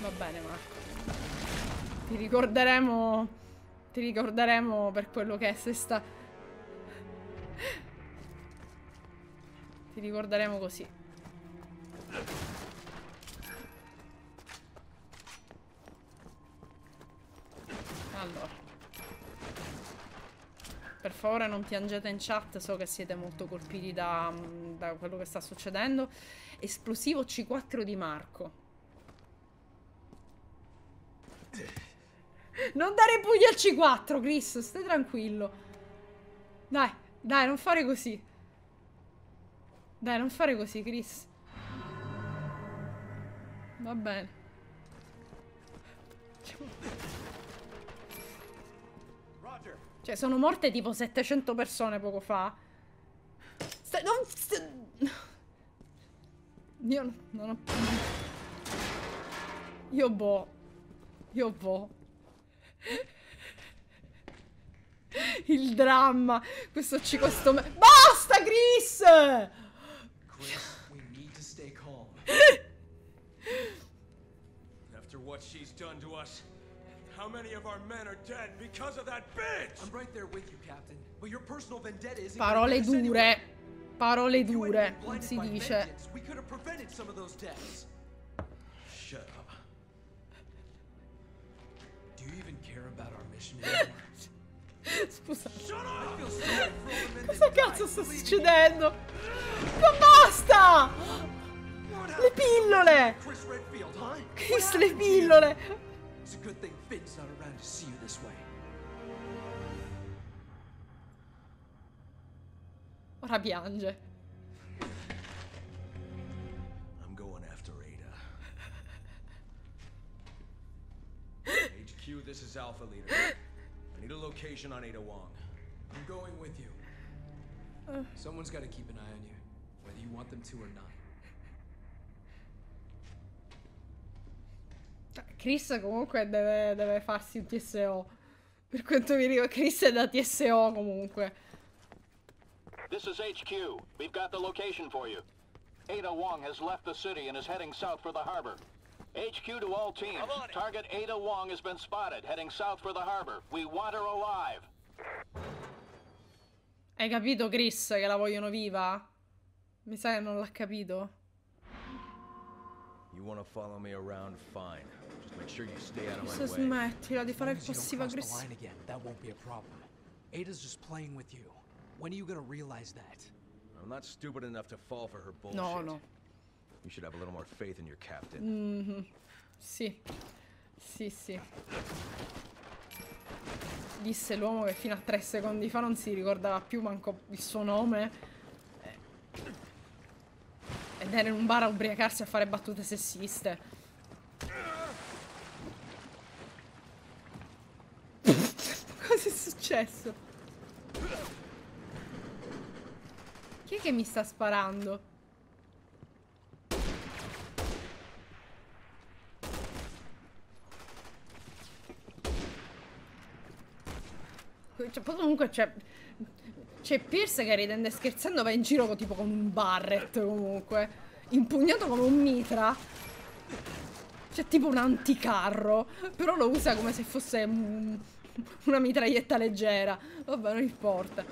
Va bene, Marco. Ti ricorderemo. Ti ricorderemo per quello che è se sta. Ti ricorderemo così. Allora. Per favore non piangete in chat, so che siete molto colpiti da, da quello che sta succedendo. Esplosivo C4 di Marco. Non dare pugni al C4, Chris, stai tranquillo. Dai, dai, non fare così. Dai, non fare così, Chris. Va bene. Cioè, sono morte tipo 700 persone poco fa. Sta- non... sta- Io non- ho... Io boh. Io boh. Il dramma. Questo ci costa... me- Basta, Chris! Chris, we need to stay calm. After what she's done to us, how many of our men are dead because of that bitch? I'm right there with you, Captain. But your personal vendetta isn't Parole dure. Parole dure, non si dice. We could have prevented some of those deaths. Shut up. Do you even care about our mission anymore? Scusa. Men Cosa cazzo sta succedendo? Ma basta! Le pillole! Chris le pillole! Ora piange. I'm going after Ada. HQ, this is Alpha Leader. I need a location on Ada Wong. I'm going with you. Uh. Someone's got to keep an eye on you, whether you want them to or not. Chris comunque deve, deve farsi un TSO. Per quanto mi riguarda, Chris è da TSO comunque. This is HQ. We've got the location for you. Ada Wong has left the city and is heading south for the harbor. HQ to all teams. Target Ada Wong has been spotted, heading south for the harbor. We want her alive. Hai capito Chris che la vogliono viva? Mi sa che non l'ha capito. You want to follow me around? Fine. Way. smettila di fare il passivo aggressivo. Ada's just playing with you. When are you gonna realize that? I'm not stupid enough to fall for her bullshit. No, no. You should have a little more faith in your captain. Mhm. Sì. Sì, sì. Disse l'uomo che fino a tre secondi fa non si ricordava più manco il suo nome. Eh. Ed era in un bar a ubriacarsi a fare battute sessiste. Cosa è successo? Chi è che mi sta sparando? Cioè, comunque c'è. C'è Pierce che ridendo scherzando va in giro tipo con un barret comunque. Impugnato come un mitra. C'è tipo un anticarro. Però lo usa come se fosse un- una mitraglietta leggera. Vabbè, non importa.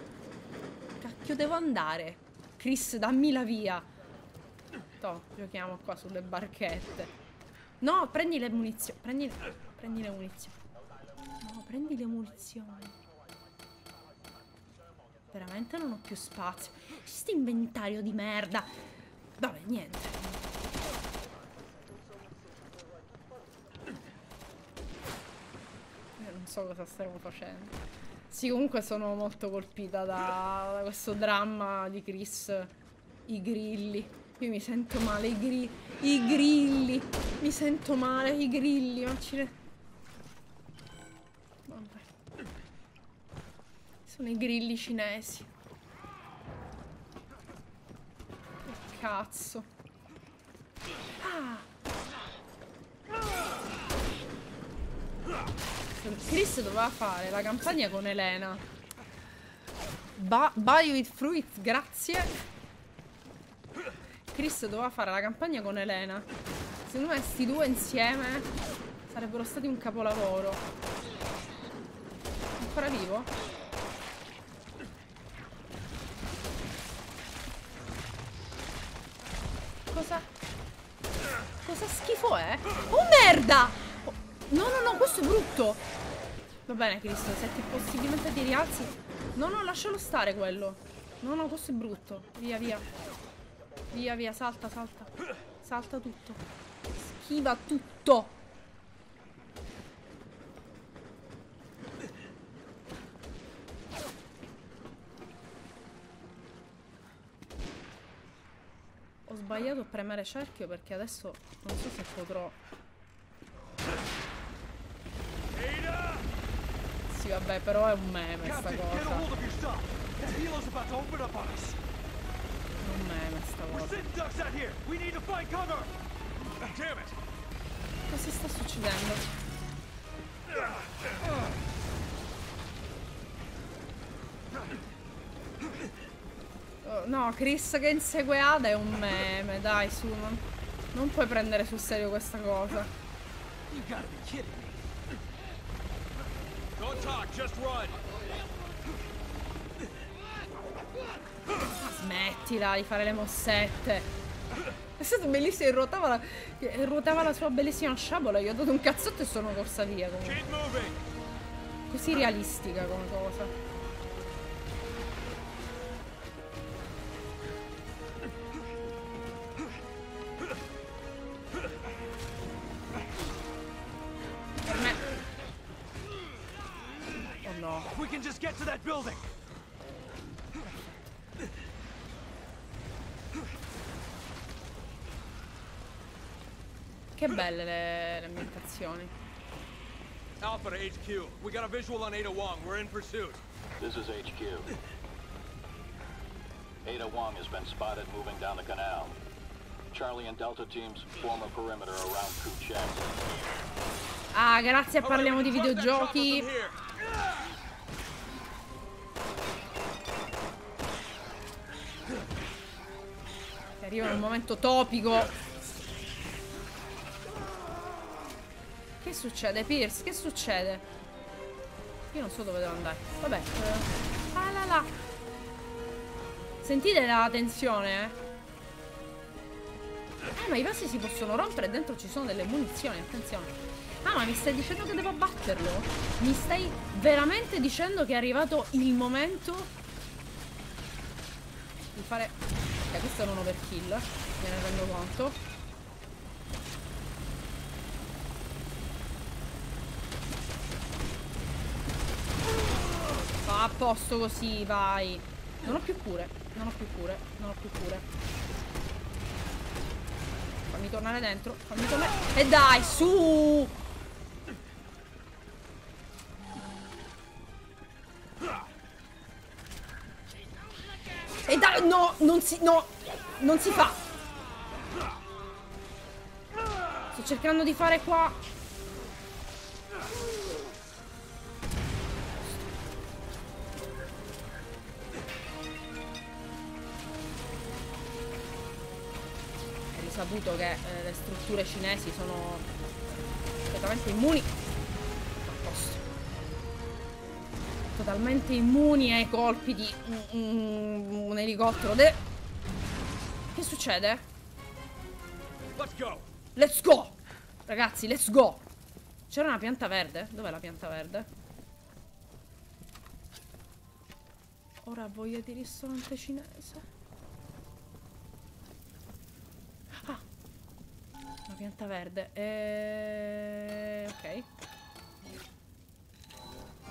Cacchio devo andare? Chris, dammi la via. Toh, giochiamo qua sulle barchette. No, prendi le munizioni. Prendi, prendi le munizioni. No, prendi le munizioni. Veramente non ho più spazio. Questo inventario di merda. Vabbè, niente. Non so cosa stiamo facendo. Sì, comunque sono molto colpita da, da questo dramma di Chris. I grilli. Io mi sento male, i grilli. I grilli. Mi sento male, i grilli. Ma ci... Vabbè. Sono i grilli cinesi. Che cazzo. Ah. Chris doveva fare la campagna con Elena. Ba buy with fruit, grazie. Chris doveva fare la campagna con Elena. Secondo me sti due insieme sarebbero stati un capolavoro. Ancora vivo? Cosa? Cosa schifo è? Oh merda! Oh, No, no, no, questo è brutto. Va bene, Cristo, se ti possibilmente ti rialzi. No, no, lascialo stare quello. No, no, questo è brutto. Via, via. Via, via, salta, salta. Salta tutto. Schiva tutto. Ho sbagliato a premere cerchio perché adesso non so se potrò. Sì, vabbè, però è un meme sta cosa. un meme sta cosa. it. Cosa sta succedendo? Oh, no, Chris che insegue Ada è un meme, dai, su, non, non puoi prendere sul serio questa cosa. You gotta be kidding. Don't talk, just run. Smettila di fare le mossette. È stato bellissimo, ruotava la, ruotava la sua bellissima sciabola, gli ho dato un cazzotto e sono corsa via comunque. Così realistica come cosa. Can just get to that building. Che belle le, le ambientazioni. Alpha to HQ. We got a visual on Ada Wong. We're in pursuit. This is HQ. Ada Wong has been spotted moving down the canal. Charlie and Delta teams form a perimeter around Kuchek. Ah, grazie a parliamo di videogiochi. Che arriva un momento topico. Che succede, Pierce? Che succede? Io non so dove devo andare. Vabbè. Ah là là. Sentite la tensione, eh? Eh, ma i vasi si possono rompere e dentro ci sono delle munizioni, attenzione. Ah, ma mi stai dicendo che devo abbatterlo? Mi stai veramente dicendo che è arrivato il momento di fare... Ok, questo è un overkill, me ne rendo conto. Va a posto così, vai. Non ho più cure, non ho più cure, non ho più cure. Fammi tornare dentro, fammi tornare... E dai, su! E dai, no, non si, no, non si fa. Sto cercando di fare qua. È risaputo che eh, le strutture cinesi sono completamente immuni. Totalmente immuni ai colpi di un, un- un elicottero. De- che succede? Let's go. Let's go! Ragazzi, let's go! C'era una pianta verde? Dov'è la pianta verde? Ora voglia di ristorante cinese. Ah! La pianta verde. E... Ok.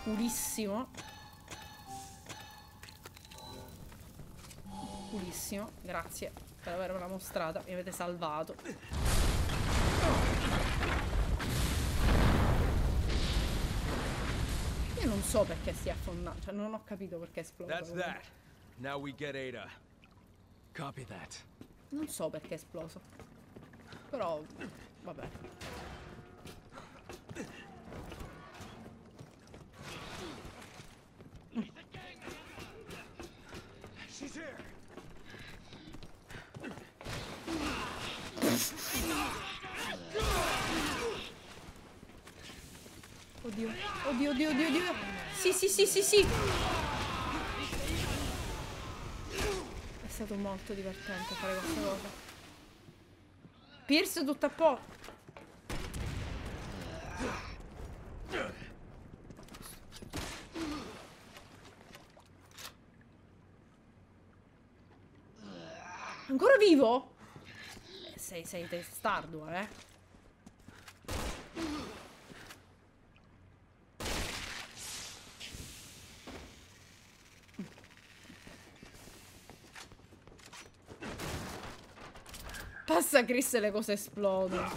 Pulissimo. Pulissimo, grazie per avermela mostrata, mi avete salvato. Io non so perché si è affondato, cioè non ho capito perché è esploso. That's that. Now we get Ada. Copy that. Non so perché è esploso. Però, vabbè. She's here. Oddio, oddio, oddio, oddio, oddio. Sì, sì, sì, sì, sì. È stato molto divertente fare questa cosa. Pierce tutto a po'. Ancora vivo? Sei, sei testardo, eh. Passa Chris e le cose esplodono.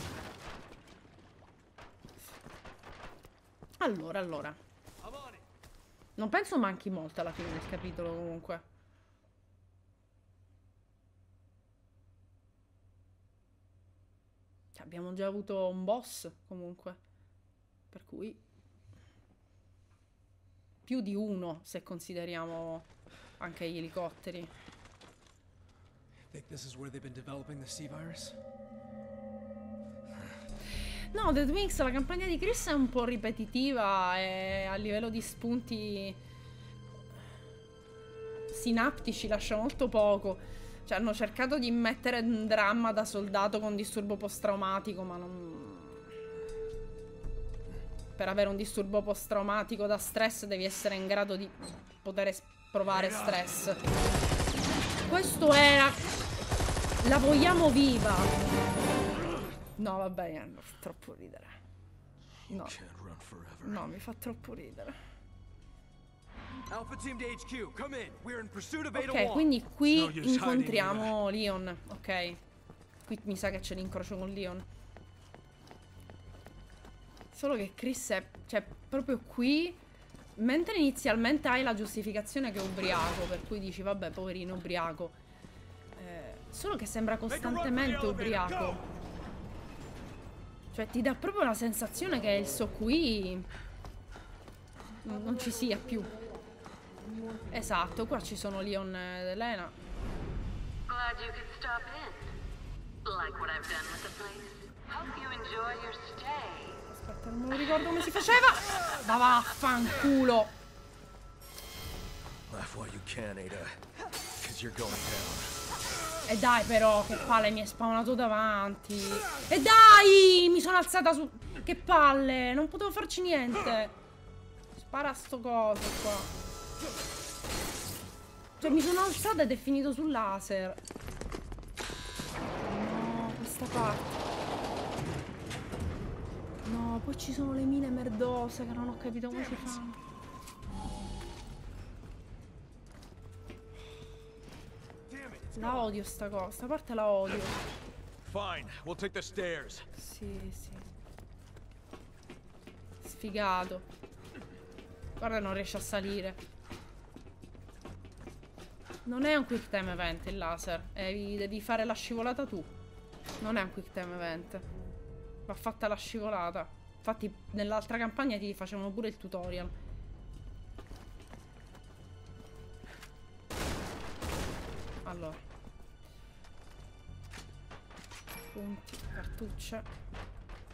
Allora, allora. Non penso manchi molto alla fine del capitolo comunque. Abbiamo già avuto un boss comunque. Per cui... Più di uno se consideriamo anche gli elicotteri. Think this is where they've been developing the C virus? No, The Twins, la campagna di Chris è un po' ripetitiva e a livello di spunti sinaptici lascia molto poco. Cioè, hanno cercato di mettere un dramma da soldato con disturbo post-traumatico, ma non... Per avere un disturbo post-traumatico da stress devi essere in grado di poter provare stress. Questo era... La vogliamo viva! No, va bene, fa troppo ridere. No. No, mi fa troppo ridere. Ok, quindi qui incontriamo Leon. Ok. Qui mi sa che c'è l'incrocio con Leon. Solo che Chris è... Cioè, proprio qui... Mentre inizialmente hai la giustificazione che è ubriaco, per cui dici, vabbè, poverino, ubriaco. Eh, solo che sembra costantemente ubriaco. Cioè, ti dà proprio la sensazione che il so qui... Non ci sia più. Esatto, qua ci sono Leon ed Elena. Glad you could stop in. Like what I've done with the place. Hope you enjoy your stay. Aspetta, non lo ricordo come si faceva. Ma vaffanculo. Laugh while you can, Ada. Because you're going down. E dai però, che palle mi è spawnato davanti. E dai, mi sono alzata su... Che palle, non potevo farci niente. Spara sto coso qua. Cioè mi sono alzata ed è finito sul laser. No, questa parte. No, poi ci sono le mine merdose che non ho capito come si fanno. La odio sta cosa, sta parte la odio. Fine, we'll take the stairs. Sì, sì. Sfigato. Guarda, non riesce a salire. Non è un quick time event il laser. Devi, devi fare la scivolata tu. Non è un quick time event. Va fatta la scivolata. Infatti, nell'altra campagna ti facevano pure il tutorial. Allora. Punti, cartucce.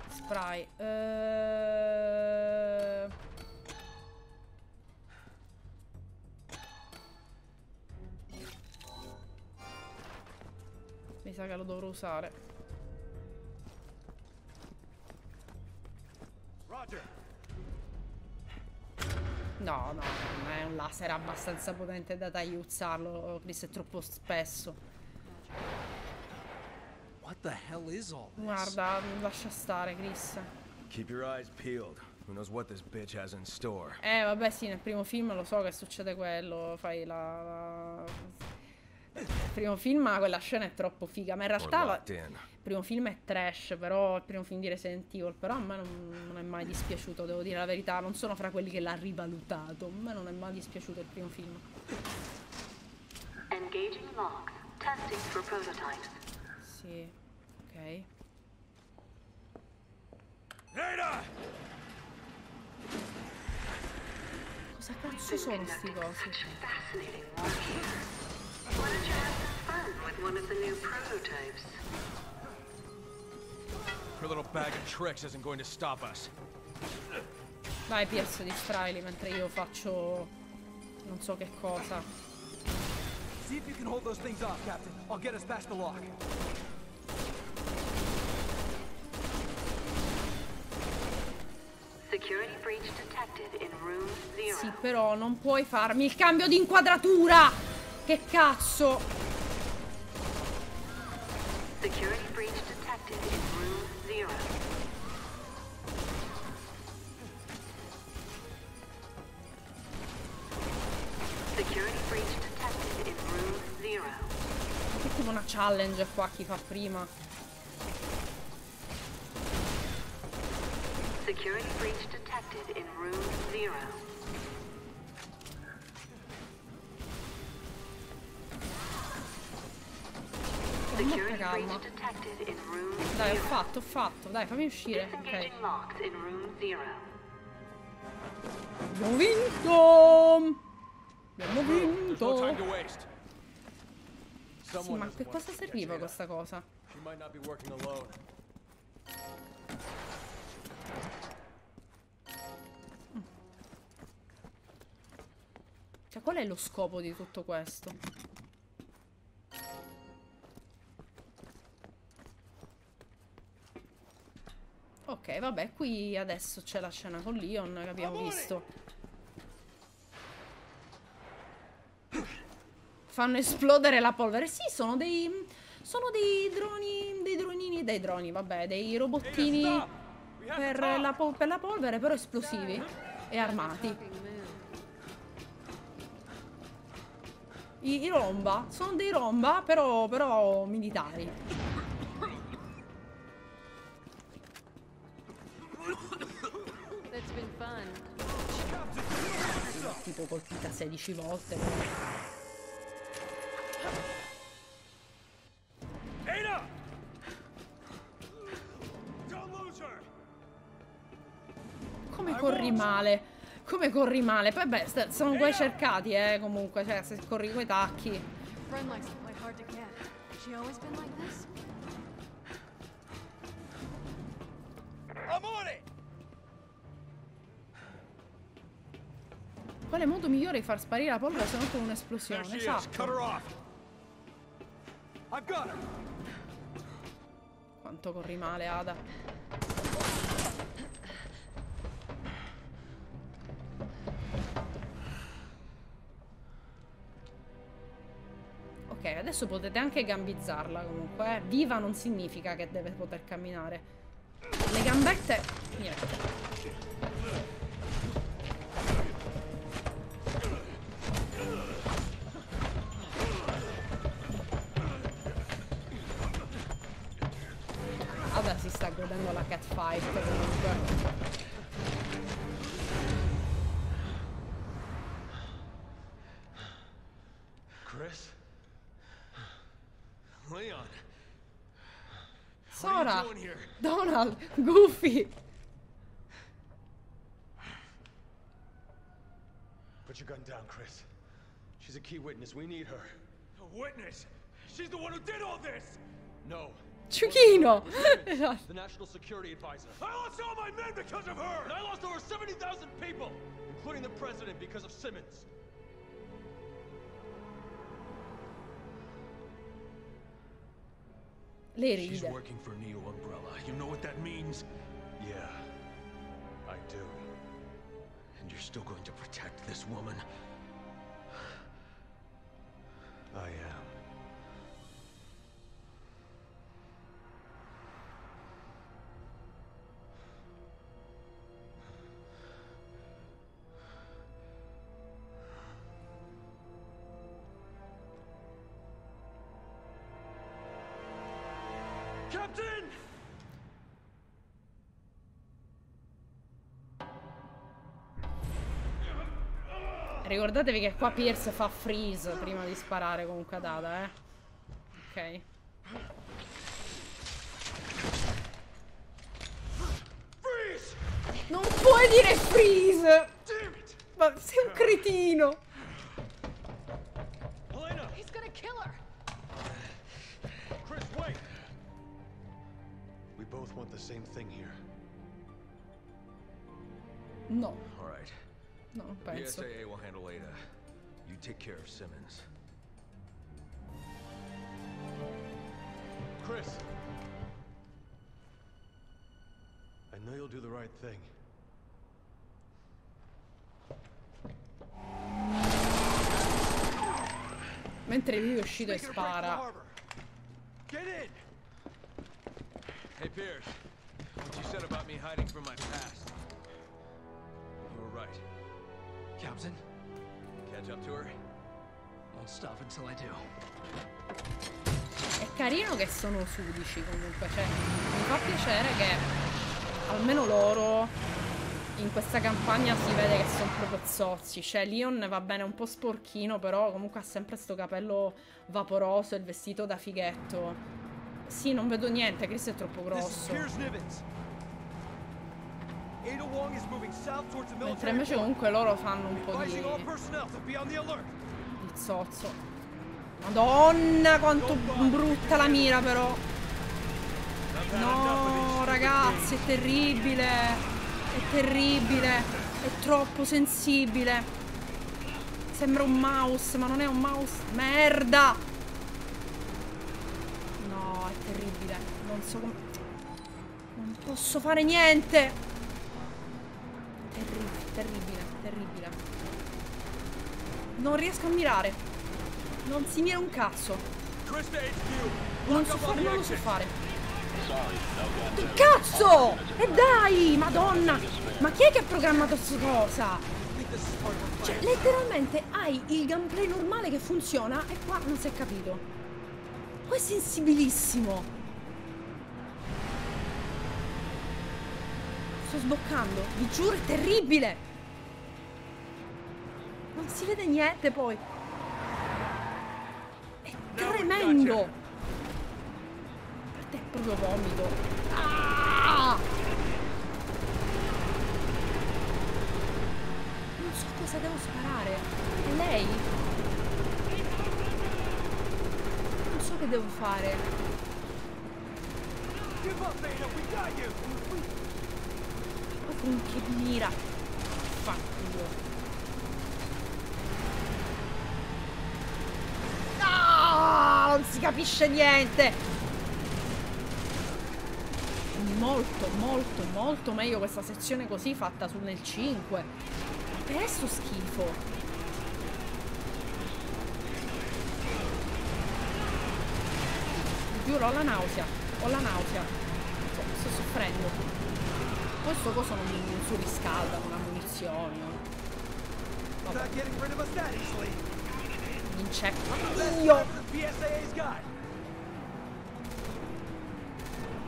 Spray. Eh... Mi sa che lo dovrò usare. Roger. No, no, non è un laser abbastanza potente da tagliuzzarlo. Chris è troppo spesso. What the hell is all this? Guarda, lascia stare, Chris. Keep your eyes peeled. Who knows what this bitch has in store? Eh, vabbè, sì, nel primo film lo so che succede quello. Fai la. la- Il primo film, quella scena è troppo figa. Ma in realtà la- il primo film è trash. Però il primo film di Resident Evil. Però a me non, non è mai dispiaciuto, devo dire la verità. Non sono fra quelli che l'ha rivalutato. A me non è mai dispiaciuto il primo film. Engaging logs. Testing for prototypes. Sì, ok. Ada! Cosa cazzo sono sti cosi? Why don't you have some fun with one of the new prototypes? Her little bag of tricks isn't going to stop us. Vai, Pierce, distraili mentre io faccio. non so che cosa. See if you can hold those things off, Captain. I'll get us past the lock. Security breach detected in room zero. Sì, però non puoi farmi il cambio di inquadratura! Che cazzo! Security breach detected in room zero. Security breach detected in room zero. Che tipo una challenge qua chi fa prima. Security breach detected in room zero. Calma. Dai, ho fatto, ho fatto. Dai, fammi uscire. Ok. Abbiamo vinto! Abbiamo vinto! Sì, ma che cosa serviva questa cosa? Cioè, qual è lo scopo di tutto questo? Ok, vabbè, qui adesso c'è la scena con Leon che abbiamo visto. Fanno esplodere la polvere. Sì, sono dei... Sono dei droni... Dei dronini... Dei droni, vabbè, dei robottini per la, per la polvere, però esplosivi e armati. I, i romba. Sono dei romba, però, però militari. Tipo colpita 16 volte. Ada! Come corri male? Come corri male? Poi beh, sono quei cercati, eh, comunque. Cioè, se corri coi tacchi. Friend likes to play hard to get. She always been like this? I'm on it! Quale modo migliore di far sparire la polvere se non con un'esplosione? Esatto. Quanto corri male, Ada. Ok, adesso potete anche gambizzarla comunque. eh. Viva non significa che deve poter camminare. Le gambette... Niente. La catfight comunque. Chris? Leon, Sora! doing here? Donald! Goofy! Put your gun down, Chris. She's a key witness. We need her. A witness. She's the one who did all this. No. Ciuchino! The National Security Advisor. I lost all my men because of her. And I lost over 70,000 people, including the president, because of Simmons. Lei She's working for Neo Umbrella. You know what that means? Yeah, I do. And you're still going to protect this woman? I am. Ricordatevi che qua Pierce fa freeze prima di sparare comunque ad Ada, eh. Ok. Non puoi dire freeze! Ma sei un cretino! No, No, non The penso. SAA will handle Ada. You take care of Simmons. Chris! I know you'll do the right thing. Mentre lui è uscito e Making a break for the spara. Get in! Hey, Pierce. What you said about me hiding from my past. You were right. Captain, Catch up to her? won't stop until I do. È carino che sono sudici comunque, cioè mi fa piacere che almeno loro in questa campagna si vede che sono proprio zozzi. Cioè Leon va bene un po' sporchino, però comunque ha sempre sto capello vaporoso e il vestito da fighetto. Sì, non vedo niente, Chris è troppo grosso. Mentre military invece comunque loro fanno un po' di, di zozzo. Madonna, quanto brutta la mira però. No, ragazzi, è terribile. È terribile. È troppo sensibile. sembra un mouse, ma non è un mouse. Merda! No, è terribile. Non so come... Non posso fare niente! Terribile, terribile, terribile. Non riesco a mirare. Non si mira un cazzo. Non so fare, non lo so fare. Che cazzo! E dai, madonna! Ma chi è che ha programmato questa cosa? Cioè, letteralmente hai il gameplay normale che funziona e qua non si è capito. Qua è sensibilissimo. Sto sboccando, vi giuro, è terribile. Non si vede niente poi. È tremendo. Per te è proprio vomito. Ah! Non so cosa devo sparare. È lei? Non so che devo fare. Con che mira? Fanculo. Ah, non si capisce niente. Molto, molto, molto meglio questa sezione così fatta su nel 5. Che è sto schifo? Giuro, ho la nausea. Ho la nausea. Sto, sto soffrendo. Questo coso non non surriscalda con la munizione. Inceppa. Io.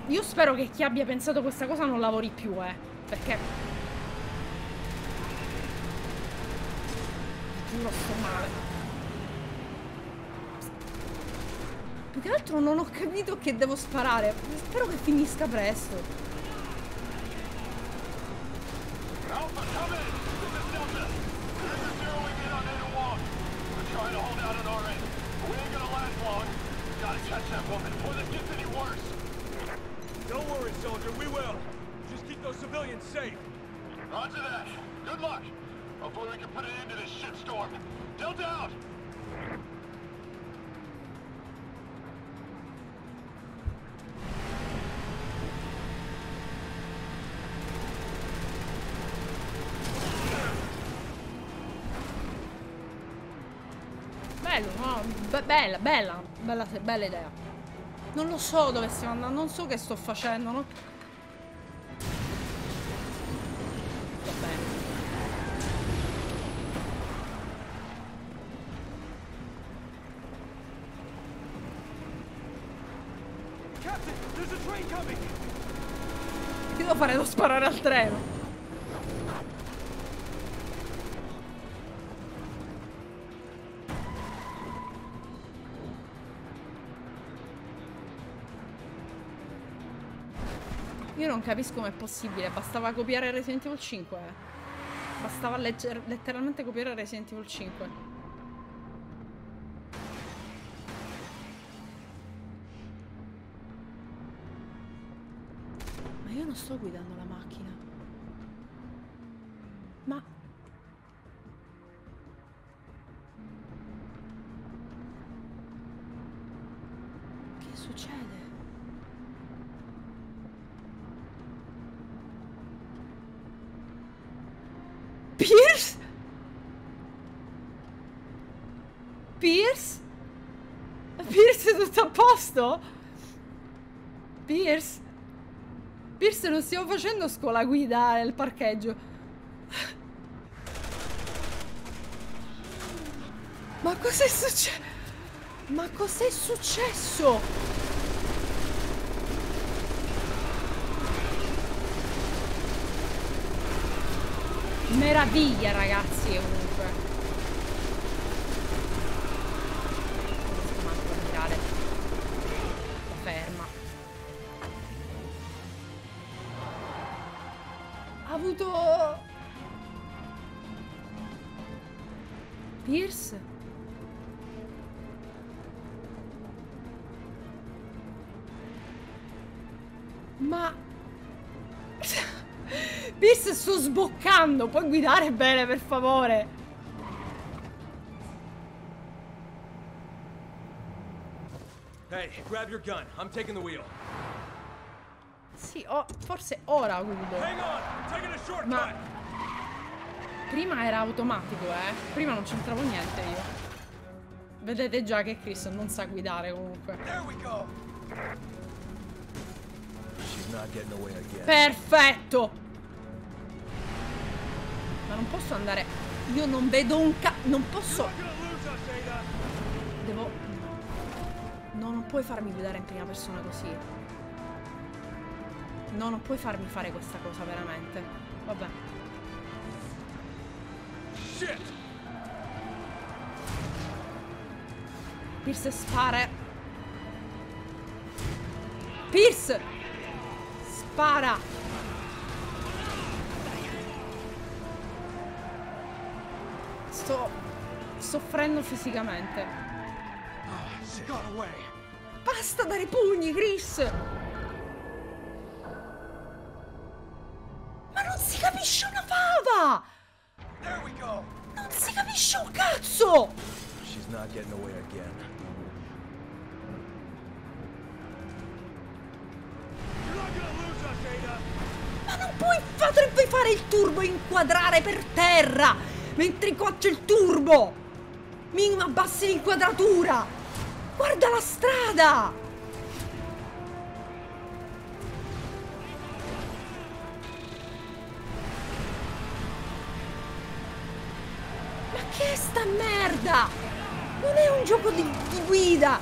Io spero che chi abbia pensato questa cosa non lavori più, eh. Perché... Giuro sto male. Più che altro non ho capito che devo sparare. Spero che finisca presto. Alpha, come in! This is Delta. This is zeroing in on Ada Wong. We're trying to hold out on our end, but we ain't gonna last long. Gotta catch that woman before this gets any worse. Don't worry, soldier, we will. Just keep those civilians safe. Roger that. Good luck. Hopefully we can put an end to this shitstorm. Delta out! Be- bella, bella, bella, bella idea. Non lo so dove stiamo andando, non so che sto facendo, no? Va bene. Captain, there's a train coming! Che devo fare? Devo sparare al treno. Io non capisco com'è possibile, bastava copiare Resident Evil 5. eh. Bastava letteralmente copiare Resident Evil 5. Ma io non sto guidando la macchina. Ma... Che succede? Pierce? Pierce? Pierce è tutto a posto? Pierce? Pierce non stiamo facendo scuola guida nel parcheggio. Ma cos'è successo? Ma cos'è successo? Meraviglia ragazzi Lo puoi guidare bene, per favore? Hey, grab your gun. I'm taking the wheel. Sì, oh, forse ora guido. Ma prima era automatico, eh. Prima non c'entravo niente io. Vedete già che Chris non sa guidare comunque. Perfetto! Ma non posso andare... Io non vedo un ca... Non posso... Devo... No, non puoi farmi guidare in prima persona così. No, non puoi farmi fare questa cosa, veramente. Vabbè. Shit! Pierce spara. Pierce! Spara! Soffrendo fisicamente. Away. Basta dare pugni, Chris! Ma non si capisce una fava! Non si capisce un cazzo! She's not getting away again. Ma non puoi potrebbe fare il turbo e inquadrare per terra! Mentre qua c'è il turbo! Mi abbassi l'inquadratura! Guarda la strada! Ma che è sta merda? Non è un gioco di, di guida!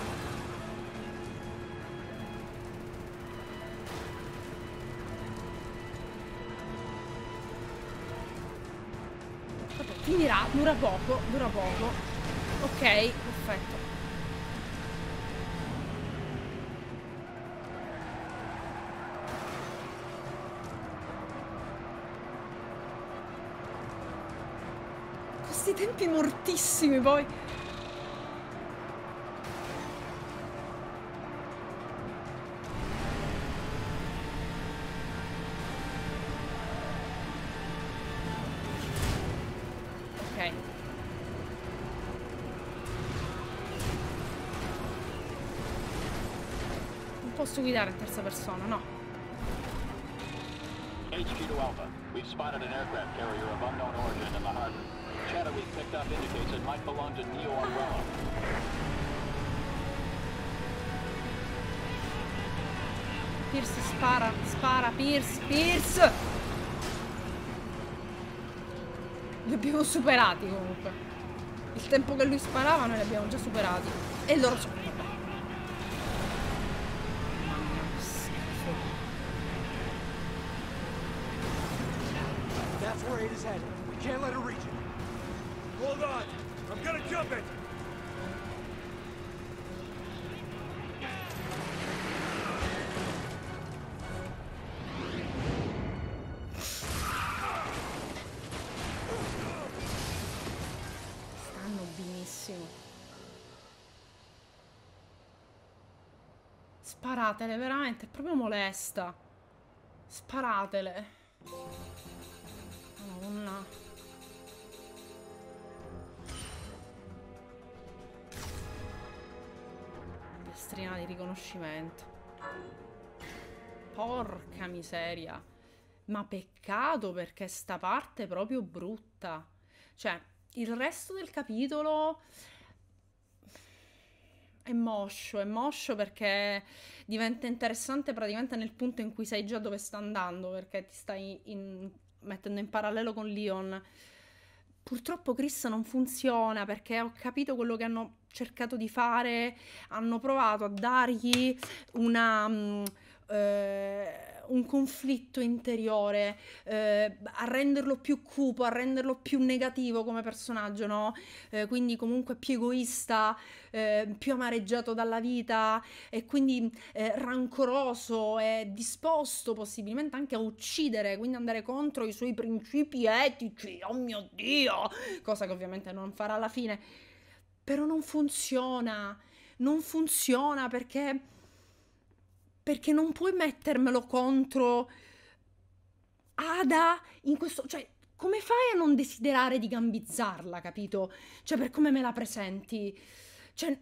Vabbè, finirà, dura poco, dura poco. Perfetto. Questi tempi mortissimi poi. Posso guidare in terza persona, no. HQ to Alpha. We've spotted an aircraft carrier of unknown origin in the harbor. Chatter we've picked up indicates it might belong to Neo Umbrella. Pierce spara, spara, Pierce, Pierce! Li abbiamo superati comunque. Il tempo che lui sparava noi li abbiamo già superati. E loro sono... That's where Ada's headed. We can't let her reach it. Hold on. I'm gonna jump it. Benissimo. Sparatele, veramente, è proprio molesta. Sparatele. Madonna. Piastrina di riconoscimento. Porca miseria. Ma peccato perché sta parte è proprio brutta. Cioè, il resto del capitolo è moscio, è moscio perché diventa interessante praticamente nel punto in cui sai già dove sta andando, perché ti stai in- mettendo in parallelo con Leon. Purtroppo Chris non funziona perché ho capito quello che hanno cercato di fare, hanno provato a dargli una... mm, eh, un conflitto interiore, eh, a renderlo più cupo, a renderlo più negativo come personaggio, no? Eh, quindi comunque più egoista, eh, più amareggiato dalla vita e quindi eh, rancoroso e disposto possibilmente anche a uccidere, quindi andare contro i suoi principi etici, oh mio Dio, cosa che ovviamente non farà alla fine. Però non funziona, non funziona perché perché non puoi mettermelo contro Ada in questo, cioè come fai a non desiderare di gambizzarla, capito? Cioè per come me la presenti. Cioè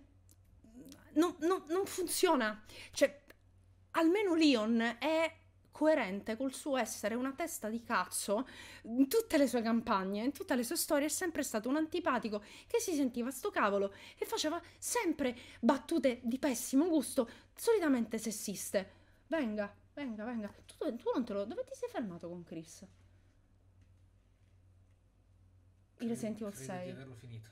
non, non- non funziona. Cioè, almeno Leon è coerente col suo essere una testa di cazzo in tutte le sue campagne, in tutte le sue storie, è sempre stato un antipatico che si sentiva sto cavolo e faceva sempre battute di pessimo gusto, solitamente sessiste. Venga, venga, venga. Tu, tu non te lo... Dove ti sei fermato con Chris? Il Resident Evil Credo di 6. averlo finito.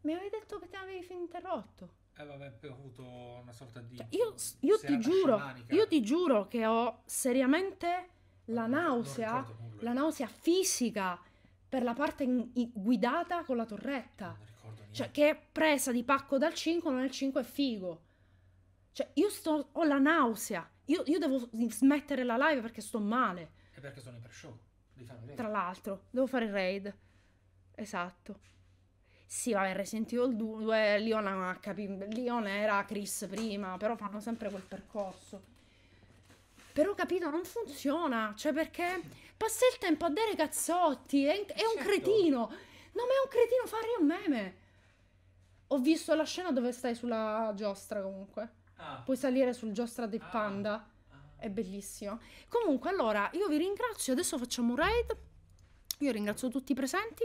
Mi avevi detto che te l'avevi fin interrotto. Eh vabbè, ho avuto una sorta di... Cioè, io, io ti giuro, scemanica. io ti giuro che ho seriamente la nausea, ricordo nulla. la nausea fisica per la parte in- i- guidata con la torretta. Non ricordo niente. Cioè, che è presa di pacco dal 5, non il 5 è figo. Cioè, io sto, ho la nausea. Io, io devo smettere la live perché sto male. È perché sono in pre-show. Tra l'altro, devo fare il raid. Esatto. Sì, vabbè, Resident Evil 2, Leon, capi- Leon era Chris prima, però fanno sempre quel percorso. Però, capito, non funziona. Cioè, perché passa il tempo a dare cazzotti, è, è un Certo. cretino. Non è un cretino fare un meme. Ho visto la scena dove stai sulla giostra, comunque. Ah, Puoi salire sul giostra del Ah. panda. È bellissimo. Comunque, allora, io vi ringrazio. Adesso facciamo un raid. Io ringrazio tutti i presenti.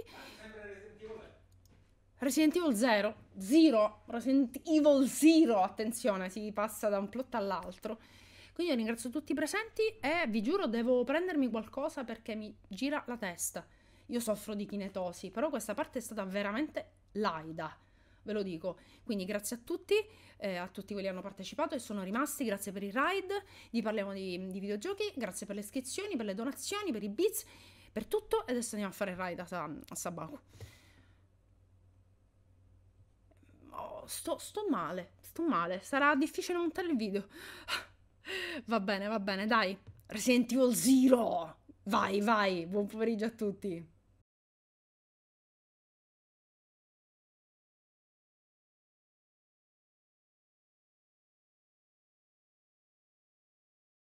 Resident Evil 0. Zero. Resident Evil 0. Attenzione, si passa da un plot all'altro. Quindi io ringrazio tutti i presenti e vi giuro devo prendermi qualcosa perché mi gira la testa. Io soffro di kinetosi, però questa parte è stata veramente laida, ve lo dico. Quindi grazie a tutti, eh, a tutti quelli che hanno partecipato e sono rimasti, grazie per il ride, di parliamo di, di videogiochi, grazie per le iscrizioni, per le donazioni, per i bits, per tutto e adesso andiamo a fare il ride a, a Sabaku. Oh, sto, sto male, sto male, sarà difficile montare il video. Va bene, va bene, dai. Resident Evil Zero! Vai, vai, buon pomeriggio a tutti.